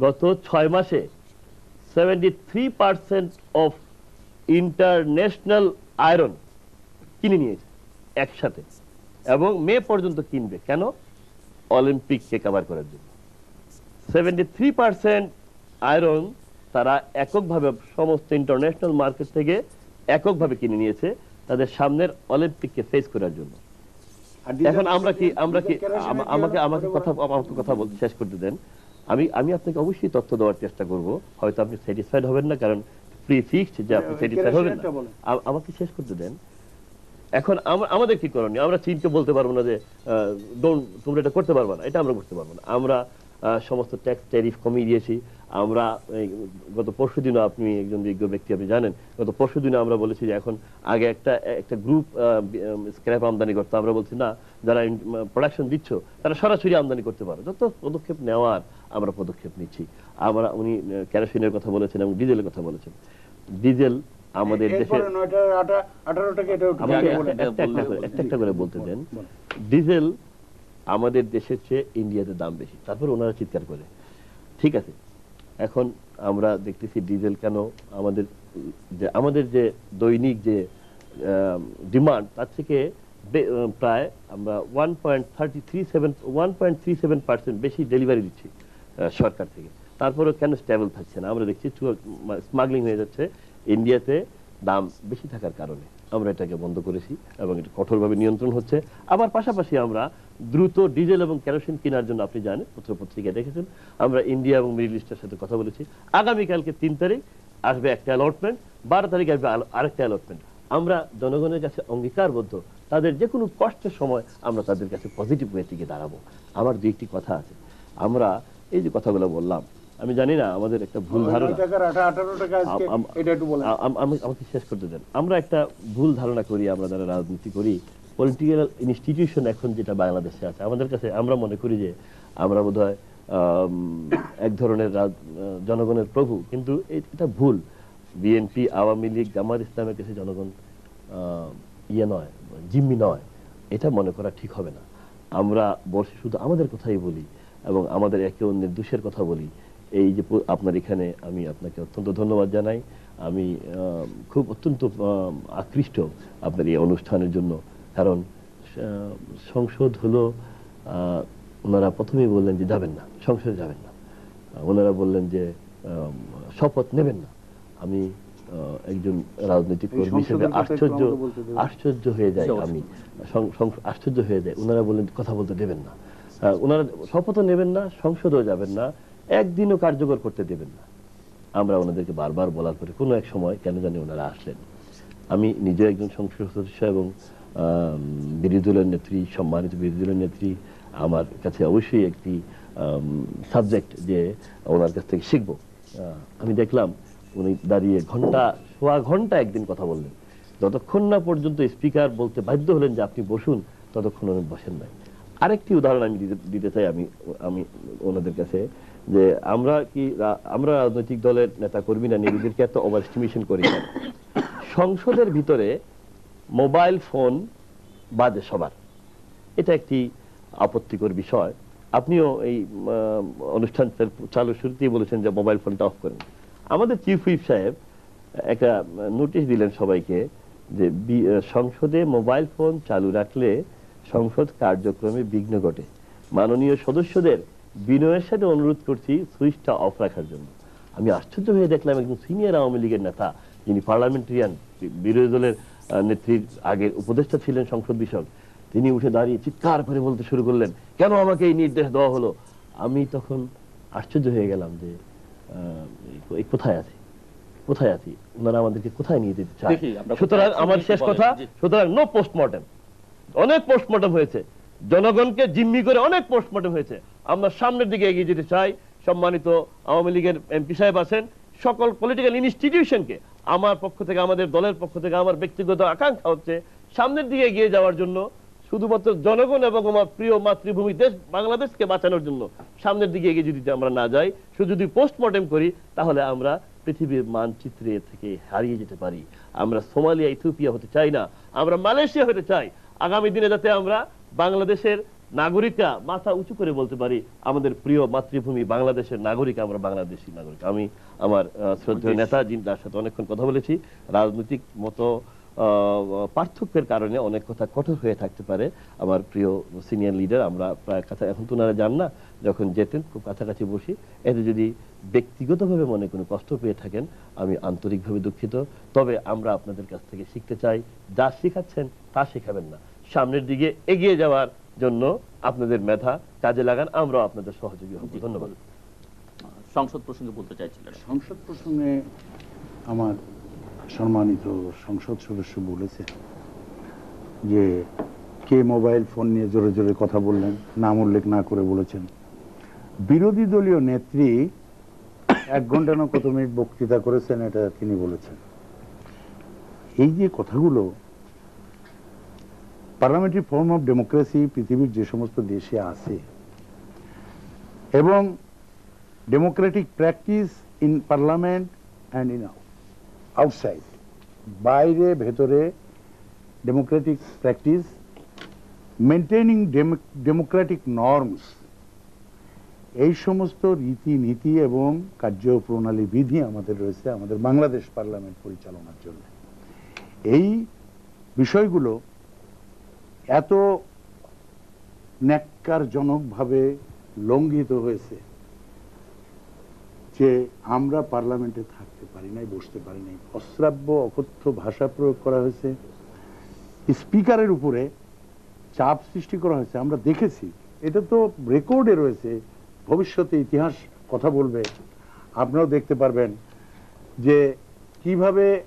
গত ছয় মাসে seventy three percent of international iron কিনে নিয়েছে একসাথে এবং মে পর্যন্ত কিনবে। কেন? অলিম্পিককে কভার করার জন্য। সেভেন্টি থ্রি পার্সেন্ট আয়রন তারা এককভাবে সমস্ত ইন্টারন্যাশনাল মার্কেট থেকে এককভাবে কিনে নিয়েছে তাদের সামনের অলিম্পিককে ফেস করার জন্য। এখন আমরা কি আমরা কি আমাকে আমাকে কথা। আমাকে কথা বলতে শেষ করতে দেন। আমি আমি আপনাকে অবশ্যই তথ্য দেওয়ার চেষ্টা করব। হয়তো আপনি স্যাটিসফাইড হবেন না কারণ প্রি ফিক্সড যে আপনি স্যাটিসফাইড হবেন না। আমাকে শেষ করতে দেন। এখন আমাদের কি করণীয়? আমরা চীনকে বলতে পারব না যে ডোন্ট তোমরা এটা করতে পারবে না। এটা আমরা করতে পারব না। আমরা সমস্ত ট্যাক্স ট্যারিফ কমিয়ে দিয়েছি। আমরা গত পরশু দিনও আপনি একজন বিজ্ঞ ব্যক্তি আপনি জানেন গত পরশু দিনে আমরা বলেছি যে এখন আগে একটা একটা গ্রুপ স্ক্র্যাপ আমদানি করতো। আমরা বলছি না যারা প্রোডাকশন দিচ্ছ তারা সরাসরি আমদানি করতে পারো। যত পদক্ষেপ নেওয়ার আমরা পদক্ষেপ নিচ্ছি। আমরা উনি ক্যারোসিনের কথা বলেছেন এবং ডিজেলের কথা বলেছেন। ডিজেল আমাদের দেশে একটা করে বলতে দেন। ডিজেল আমাদের দেশের চেয়ে ইন্ডিয়াতে দাম বেশি। তারপর ওনারা চিৎকার করে। ঠিক আছে, এখন আমরা দেখতেছি ডিজেল কেন আমাদের, যে আমাদের যে দৈনিক যে ডিমান্ড তার থেকে প্রায় আমরা one point thirty three seven one point three seven percent বেশি ডেলিভারি দিচ্ছি সরকার থেকে। তারপরেও কেন স্টেবল থাকছে না? আমরা দেখছি স্মাগলিং হয়ে যাচ্ছে। ইন্ডিয়াতে দাম বেশি থাকার কারণে। আমরা এটাকে বন্ধ করেছি এবং এটা কঠোরভাবে নিয়ন্ত্রণ হচ্ছে। আবার পাশাপাশি আমরা দ্রুত ডিজেল এবং কেরোসিন কেনার জন্য আপনি জানেন পত্র পত্রিকায় দেখেছেন, আমরা ইন্ডিয়া এবং মিডল ইস্টের সাথে কথা বলেছি। আগামীকালকে তিন তারিখ আসবে একটা অ্যালটমেন্ট বারো তারিখ আসবে আরেকটা অ্যালটমেন্ট আমরা জনগণের কাছে অঙ্গীকারবদ্ধ, তাদের যে কোনো কষ্টের সময় আমরা তাদের কাছে পজিটিভ ওয়ে থেকে দাঁড়াবো। আমার দু একটি কথা আছে। আমরা এই যে কথাগুলো বললাম আমি জানি না আমাদের একটা ভুল ধারণা। টাকার আটা আঠারো টাকা আজকে আম- আম- এটা একটু বলেন। আমি আমাকে শেষ করতে দেন। আমরা একটা ভুল ধারণা করি আমরা যারা রাজনীতি করি পলিটিক্যাল ইনস্টিটিউশন এখন যেটা বাংলাদেশে আছে আমাদের কাছে আমরা মনে করি যে আমরা বোধহয় আম, এক ধরনের জনগণের প্রভু কিন্তু এটা ভুল। বিএনপি আওয়ামী লীগ জামাত ইসলামের কাছে জনগণ ইয়ে নয় জিম্মি নয়। এটা মনে করা ঠিক হবে না। আমরা বসে শুধু আমাদের কথাই বলি এবং আমাদের একে অন্যের দোষের কথা বলি। এই যে আপনার এখানে আমি আপনাকে অত্যন্ত ধন্যবাদ জানাই। আমি খুব অত্যন্ত আকৃষ্ট আপনার এই অনুষ্ঠানের জন্য। কারণ সংসদ হলো ওনারা প্রথমেই বললেন যে যাবেন না সংসদে যাবেন না। ওনারা বললেন যে শপথ নেবেন না। আমি আহ, একজন রাজনৈতিক কর্মী হিসেবে আশ্চর্য। আশ্চর্য হয়ে যায় আমি। আশ্চর্য হয়ে যায় ওনারা বললেন কথা বলতে দেবেন না। ওনারা শপথও নেবেন না সংসদেও যাবেন না। একদিনও কার্যকর করতে দেবেন না। আমরা ওনাদেরকে বারবার বলার পরে কোনো এক সময় কেন জানি ওনারা আসলেন। আমি নিজে একজন সংসদ সদস্য এবং বিরোধী দলের নেত্রী, সম্মানিত বিরোধী দলের নেত্রী, আমার কাছে অবশ্যই একটি সাবজেক্ট যে ওনার কাছ থেকে শিখব। আমি দেখলাম উনি দাঁড়িয়ে ঘণ্টা, সোয়া ঘণ্টা একদিন কথা বললেন। যতক্ষণ না পর্যন্ত স্পিকার বলতে বাধ্য হলেন যে আপনি বসুন, ততক্ষণ উনি বসেন নাই। আরেকটি উদাহরণ আমি দিতে- চাই, আমি আমি ওনাদের কাছে। যে আমরা কি আমরা রাজনৈতিক দলের নেতা কর্মী না নিজেদেরকে এত ওভার এস্টিমেশন করি। সংসদের ভিতরে মোবাইল ফোন বাদে সবার। এটা একটি আপত্তিকর বিষয়। আপনিও এই অনুষ্ঠান চাল- শুরুতেই বলেছেন যে মোবাইল ফোনটা অফ করেন। আমাদের চিফ হুইপ সাহেব একটা নোটিশ দিলেন সবাইকে যে সংসদে মোবাইল ফোন চালু রাখলে সংসদ কার্যক্রমে বিঘ্ন ঘটে। মাননীয় সদস্যদের বিনয়ের সাথে অনুরোধ করছি সুইচটা অফ রাখার জন্য। আমি আশ্চর্য হয়ে দেখলাম একজন সিনিয়র আওয়ামী লীগের নেতা যিনি পার্লামেন্টারিয়ান বিরোধী দলের নেত্রীর আগের উপদেষ্টা ছিলেন সংসদ বিষয়ক তিনি উঠে দাঁড়িয়ে চিৎকার করে বলতে শুরু করলেন কেন আমাকে এই নির্দেশ দেওয়া হলো? আমি তখন আশ্চর্য হয়ে গেলাম যে কোথায় আছি? কোথায় আছি? ওনারা আমাদেরকে কোথায় নিয়ে যেতে চায়? সুতরাং আমার শেষ কথা সুতরাং নো পোস্টমর্টেম অনেক পোস্টমর্টম হয়েছে। জনগণকে জিম্মি করে অনেক পোস্টমর্টম হয়েছে। আমরা সামনের দিকে এগিয়ে যেতে চাই। সম্মানিত আওয়ামী লীগের এমপি সাহেব আছেন। সকল পলিটিক্যাল ইনস্টিটিউশনকে আমার পক্ষ থেকে, আমাদের দলের পক্ষ থেকে, আমার ব্যক্তিগত আকাঙ্ক্ষা হচ্ছে সামনের দিকে এগিয়ে যাওয়ার জন্য শুধুমাত্র জনগণ এবং আমার প্রিয় মাতৃভূমি দেশ বাংলাদেশকে বাঁচানোর জন্য সামনের দিকে এগিয়ে যদি আমরা না যাই। শুধু যদি পোস্টমর্টেম করি, তাহলে আমরা পৃথিবীর মানচিত্রে থেকে হারিয়ে যেতে পারি। আমরা সোমালিয়া, ইথিওপিয়া হতে চাই না। আমরা মালয়েশিয়া হতে চাই। আগামী দিনে যাতে আমরা বাংলাদেশের নাগরিকরা মাথা উঁচু করে বলতে পারি আমাদের প্রিয় মাতৃভূমি বাংলাদেশের নাগরিক আমরা বাংলাদেশি নাগরিক। আমি আমার শ্রদ্ধেয় নেতা যিনি তার সাথে অনেকক্ষণ কথা বলেছি। রাজনৈতিক মতো পার্থক্যের কারণে অনেক কথা কঠোর হয়ে থাকতে পারে। আমার প্রিয় সিনিয়র লিডার আমরা প্রায় কাছা এখন তো ওনারা যান না যখন যেতেন খুব কাছাকাছি বসি। এতে যদি ব্যক্তিগতভাবে মনে কোনো কষ্ট পেয়ে থাকেন আমি আন্তরিকভাবে দুঃখিত। তবে আমরা আপনাদের কাছ থেকে শিখতে চাই যা শিখাচ্ছেন তা শেখাবেন না। সামনের দিকে এগিয়ে যাওয়ার জন্য আপনাদের মেধা কাজে লাগান। আমরাও আপনাদের সহযোগী হব। ধন্যবাদ। সংসদ প্রসঙ্গে বলতে চাইছিলেন। সংসদ প্রসঙ্গে আমার সম্মানিত সংসদ সদস্য বলেছে যে কে মোবাইল ফোন নিয়ে জোরে জোরে কথা বললেন নাম উল্লেখ না করে বলেছেন। বিরোধী দলীয় নেত্রী এক ঘণ্টা না কত মিনিট বক্তৃতা করেছেন এটা তিনি বলেছেন। এই যে কথাগুলো পার্লামেন্টারি ফর্ম অফ ডেমোক্রেসি পৃথিবীর যে সমস্ত দেশে আছে, এবং democratic practice in parliament and in outside বাইরে, ভেতরে democratic practice maintaining democratic norms এই সমস্ত রীতিনীতি এবং কার্যপ্রণালী বিধি আমাদের রয়েছে আমাদের বাংলাদেশ পার্লামেন্ট পরিচালনার জন্য। এই বিষয়গুলো এত ন্যাক্কারজনকভাবে লঙ্ঘিত হয়েছে যে আমরা পার্লামেন্টে থাকতে পারি নাই, বসতে পারি নাই। অশ্রাব্য, অকথ্য ভাষা প্রয়োগ করা হয়েছে। স্পিকারের উপরে চাপ সৃষ্টি করা হয়েছে। আমরা দেখেছি। এটা তো রেকর্ডে রয়েছে। ভবিষ্যতে ইতিহাস কথা বলবে। আপনারাও দেখতে পারবেন যে কীভাবে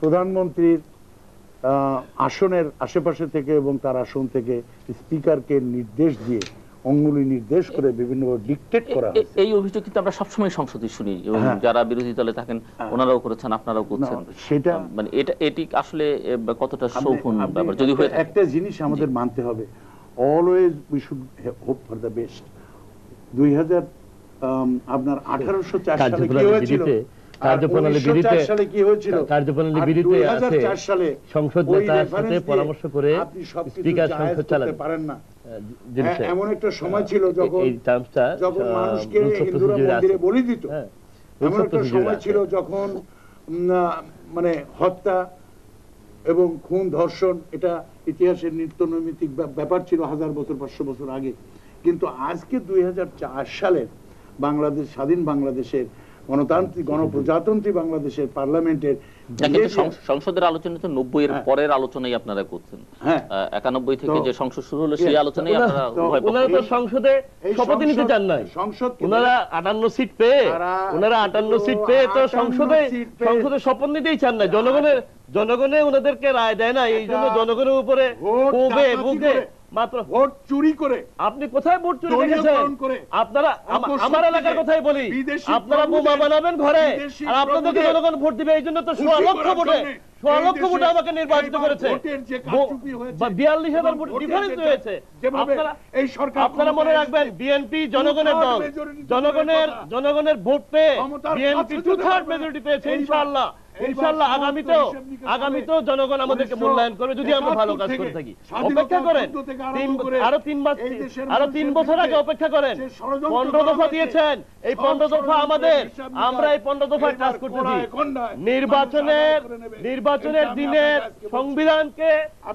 প্রধানমন্ত্রীর আসনের আশেপাশে থেকে এবং তার আসন থেকে স্পিকারকে নির্দেশ দিয়ে অঙ্গুলি নির্দেশ করে বিভিন্ন ডিকটেট করা হয়েছে। এই অভিযোগ কিন্তু আমরা সবসময় সংসদে শুনি এবং হ্যাঁ। যারা বিরোধী দলে থাকেন ওনারাও করেছেন আপনারাও করছেন। সেটা মানে এটা এটি আসলে কতটা শোভন ব্যাপার? যদি হয়ে একটা- জিনিস আমাদের মানতে হবে। Always we should hope for the best দুই হাজার আপনার আঠারোশো চার সালে কি হয়েছিল? কার্যপ্রণালী বিধিতে সালে কি হয়েছিল? কার্যপ্রণালী বিধিতে আছে সালে সংসদ নেতার সাথে পরামর্শ করে স্পিকার সংসদ করতে পারেন না। এমন একটা সময় ছিল যখন এই টার্মসটা যখন মানুষকে হিন্দুরা মন্দিরে বলি দিত। এমন একটা সময় ছিল যখন মানে হত্যা এবং খুন ধর্ষণ এটা ইতিহাসের নিত্য নৈমিত্তিক ব্যাপার ছিল হাজার বছর পাঁচশো বছর আগে। কিন্তু আজকে দুই সালের বাংলাদেশ স্বাধীন বাংলাদেশের গণতান্ত্রিক গণপ্রজাতন্ত্রী বাংলাদেশের পার্লামেন্টের সংসদের আলোচনা তো নব্বই এর হ্যাঁ। পরের আলোচনাই আপনারা করছেন। হ্যাঁ। একানব্বই থেকে যে সংসদ শুরু হলো সেই Yes, আলোচনায় আপনারা ওনারা তো সংসদে শপথ নিতে চান নাই। সংসদ ওনারা আটান্ন সিট পেয়ে ওনারা আটান্ন সিট পেয়ে তো সংসদে সংসদে শপথ নিতেই চান না জনগণের জনগণে ওনাদেরকে রায় দেয় না এই জন্য জনগণের উপরে ভোট ক্ষোভে ডাকাতি মুখে করে। মাত্র ভোট চুরি করে আপনি কোথায় ভোট চুরি দলীয়করণ আপনারা আমার এলাকার কথাই বলি। আপনারা বোমা বানাবেন ঘরে আর আপনাদেরকে জনগণ ভোট দিবে এই জন্য তো সোয়া লক্ষ ভোটে সোয়া লক্ষ ভোটে আমাকে নির্বাচিত করেছে। ভোটের যে কারচুপি হয়েছে, বিয়াল্লিশ হাজার ভোট ডিফারেন্স হয়েছে? এই সরকার আপনারা মনে রাখবেন বিএনপি জনগণের দল জনগণের জনগণের ভোট পেয়ে বিএনপি টু থার্ড মেজরিটি পেয়েছে ইনশাআল্লাহ। ইনশাআল্লাহ আগামীতেও আগামীতেও জনগণ আমাদেরকে মূল্যায়ন করবে। যদি আমরা ভালো কাজ করে থাকি অপেক্ষা করেন। আরও তিন মাস আরও তিন বছর আগে অপেক্ষা করেন। পনেরো দফা দিয়েছেন। এই পনেরো দফা আমাদের। আমরা এই পনেরো দফায় কাজ করতেছি। নির্বাচনের। নির্বাচনের দিনের। সংবিধানকে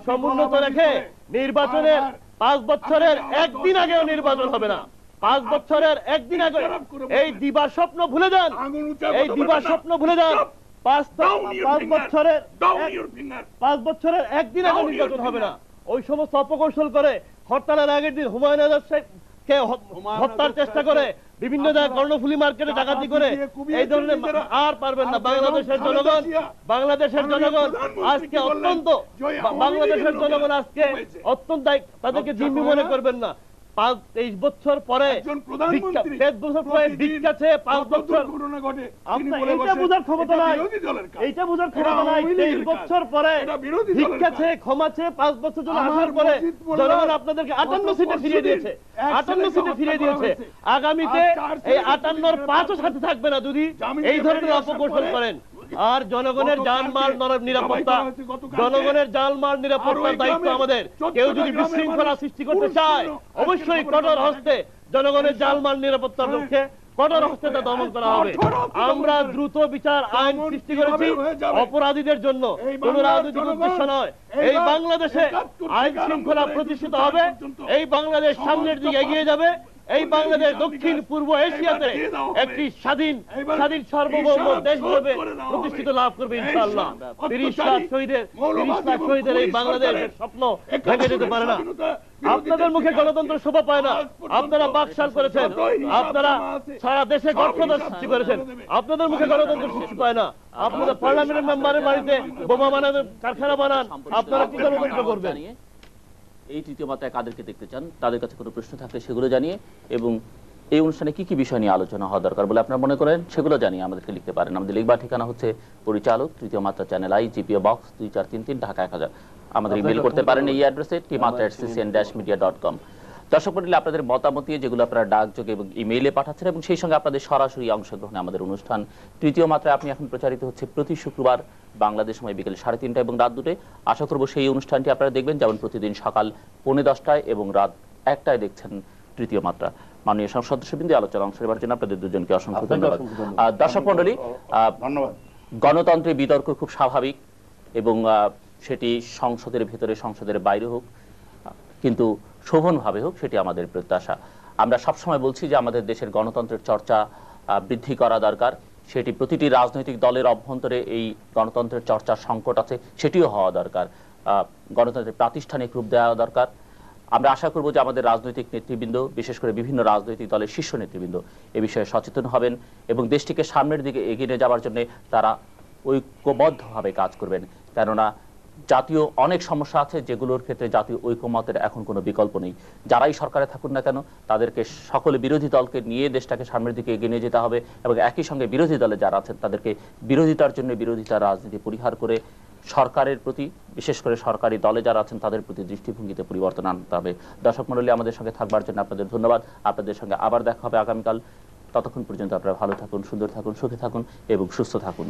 সমুন্নত রেখে নির্বাচনের পাঁচ বছরের একদিন আগেও নির্বাচন হবে না। পাঁচ বছরের একদিন আগে এই। দিবা স্বপ্ন ভুলে যান। এই দিবা স্বপ্ন ভুলে যান. পাঁচ Down your পাঁচ finger. বছরের Down এক- your finger. পাঁচ বছরের একদিন আগে নির্বাচন হবে না। ওই সমস্ত অপকৌশল করে হরতালের আগের দিন হুমায়ুন আজাদ সাহেবকে হত্যার চেষ্টা করে বিভিন্ন জায়গায় কর্ণফুলি মার্কেটে ডাকাতি করে এই ধরনের আর পারবেন না। বাংলাদেশের জনগণ বাংলাদেশের জনগণ আজকে অত্যন্ত বাংলাদেশের জনগণ আজকে অত্যন্ত তাদেরকে জিম্মি মনে করবেন না। তেইশ বছর পরে একজন প্রধানমন্ত্রী ভিক্ষা- তেইশ বছর পরে ভিক্ষা চেয়ে পাঁচ বছর বোঝার ক্ষমতা নাই। বোঝার ক্ষমতা নাই। তেইশ বছর পরে এটা ভিক্ষা চেয়ে ক্ষমা চেয়ে পাঁচ বছর জন্য আসার পরে জনগণ আপনাদেরকে আটান্ন সিটে ফিরিয়ে দিয়েছে। আটান্ন সিটে ফিরিয়ে দিয়েছে। আগামীতে এই আটান্নর পাঁচও সাথে থাকবে না যদি এই ধরনের অপকৌশল করেন। আর জনগণের জানমাল নিরাপত্তা। জনগণের জানমাল নিরাপত্তার দায়িত্ব আমাদের। কেউ যদি বিশৃঙ্খলা সৃষ্টি করতে চায় অবশ্যই কঠোর হস্তে জনগণের জানমাল নিরাপত্তার। লক্ষ্যে কঠোর হস্তে তা দমন করা হবে। আমরা দ্রুত বিচার আইন সৃষ্টি করেছি অপরাধীদের জন্য। কোন রাজনৈতিক উদ্দেশ্য নয়। এই বাংলাদেশে আইন শৃঙ্খলা প্রতিষ্ঠিত হবে। এই বাংলাদেশ সামনের দিকে এগিয়ে যাবে। এই বাংলাদেশ দক্ষিণ পূর্ব এশিয়াতে। একটি স্বাধীন স্বাধীন সার্বভৌম দেশ হিসেবে। প্রতিষ্ঠিত লাভ করবে ইনশাআল্লাহ। তিরিশ লাখ শহীদের তিরিশ লাখ শহীদের এই বাংলাদেশের স্বপ্ন ভেঙে যেতে পারে না। আপনাদের মুখে গণতন্ত্র শোভা পায় না। আপনারা বাকশাল করেছেন। আপনারা সারা দেশে হিসাব সৃষ্টি করেছেন। আপনাদের মুখে গণতন্ত্র সৃষ্টি পায় না। আপনাদের পার্লামেন্টের মেম্বারের বাড়িতে বোমা বানানোর কারখানা বানান। আপনারা কি গণতন্ত্র করবেন? এই তৃতীয় মাত্রায় কাদেরকে দেখতে চান তাদের কাছে কোনো প্রশ্ন থাকলে সেগুলো জানিয়ে এবং এই অনুষ্ঠানে কি কি বিষয় নিয়ে আলোচনা হওয়া দরকার বলে আপনার মনে করেন সেগুলো জানিয়ে আমাদেরকে লিখতে পারেন। আমাদের লিখবার ঠিকানা হচ্ছে পরিচালক তৃতীয় মাত্রা চ্যানেল আই জিপিও বক্স দুই চার তিন তিন ঢাকা এক হাজার। আমাদের ইমেল করতে পারেন এই অ্যাড্রেসে টি মাত্রা CCN dash media dot com দর্শক মন্ডলী আপনাদের মতামত যেগুলো আপনারা ডাকযোগে এবং ইমেইলে পাঠাচ্ছেন এবং সেই সঙ্গে আপনাদের সরাসরি অংশগ্রহণে আমাদের অনুষ্ঠান তৃতীয় মাত্রায় আপনি এখন প্রচারিত হচ্ছে প্রতি শুক্রবার বাংলাদেশ সময় বিকেল সাড়ে তিনটা এবং রাত দুটোয়। আশা করব সেই অনুষ্ঠানটি আপনারা দেখবেন যেমন প্রতিদিন সকাল পৌনে দশটায় এবং রাত একটায় দেখছেন তৃতীয় মাত্রা। মাননীয় সংসদ সদস্যবৃন্দ আলোচনা অংশ নেবার জন্য আপনাদের দুজনকে অসংখ্য ধন্যবাদ। দর্শক মন্ডলী ধন্যবাদ। গণতন্ত্রে বিতর্ক খুব স্বাভাবিক এবং আহ, সেটি সংসদের ভেতরে সংসদের বাইরে হোক কিন্তু শোভনভাবে হোক, সেটি আমাদের প্রত্যাশা। আমরা সবসময় বলছি যে আমাদের দেশের গণতন্ত্রের চর্চা বৃদ্ধি করা দরকার। সেটি প্রতিটি রাজনৈতিক দলের অভ্যন্তরে এই গণতন্ত্রের চর্চার সংকট আছে, সেটিও হওয়া দরকার। গণতন্ত্রের প্রাতিষ্ঠানিক রূপ দেওয়া দরকার। আমরা আশা করব যে আমাদের রাজনৈতিক নেতৃবৃন্দ, বিশেষ করে বিভিন্ন রাজনৈতিক দলের শীর্ষ নেতৃবৃন্দ, এ বিষয়ে সচেতন হবেন এবং দেশটিকে সামনের দিকে এগিয়ে যাওয়ার জন্য তারা ঐক্যবদ্ধভাবে কাজ করবেন। কেননা জাতীয় অনেক সমস্যা আছে যেগুলোর ক্ষেত্রে জাতীয় ঐক্যমতের এখন কোনো বিকল্প নেই। যারাই সরকারে থাকুন না কেন, তাদেরকে সকলে বিরোধী দলকে নিয়ে দেশটাকে সামনের দিকে এগিয়ে নিয়ে যেতে হবে এবং একই সঙ্গে বিরোধী দলে যারা আছেন, তাদেরকে বিরোধিতার জন্য বিরোধিতার রাজনীতি পরিহার করে সরকারের প্রতি, বিশেষ করে সরকারি দলে যারা আছেন, তাদের প্রতি দৃষ্টিভঙ্গিতে পরিবর্তন আনতে হবে। দর্শক মণ্ডলী, আমাদের সঙ্গে থাকবার জন্য আপনাদের ধন্যবাদ। আপনাদের সঙ্গে আবার দেখা হবে আগামীকাল। ততক্ষণ পর্যন্ত আপনারা ভালো থাকুন, সুন্দর থাকুন, সুখে থাকুন এবং সুস্থ থাকুন।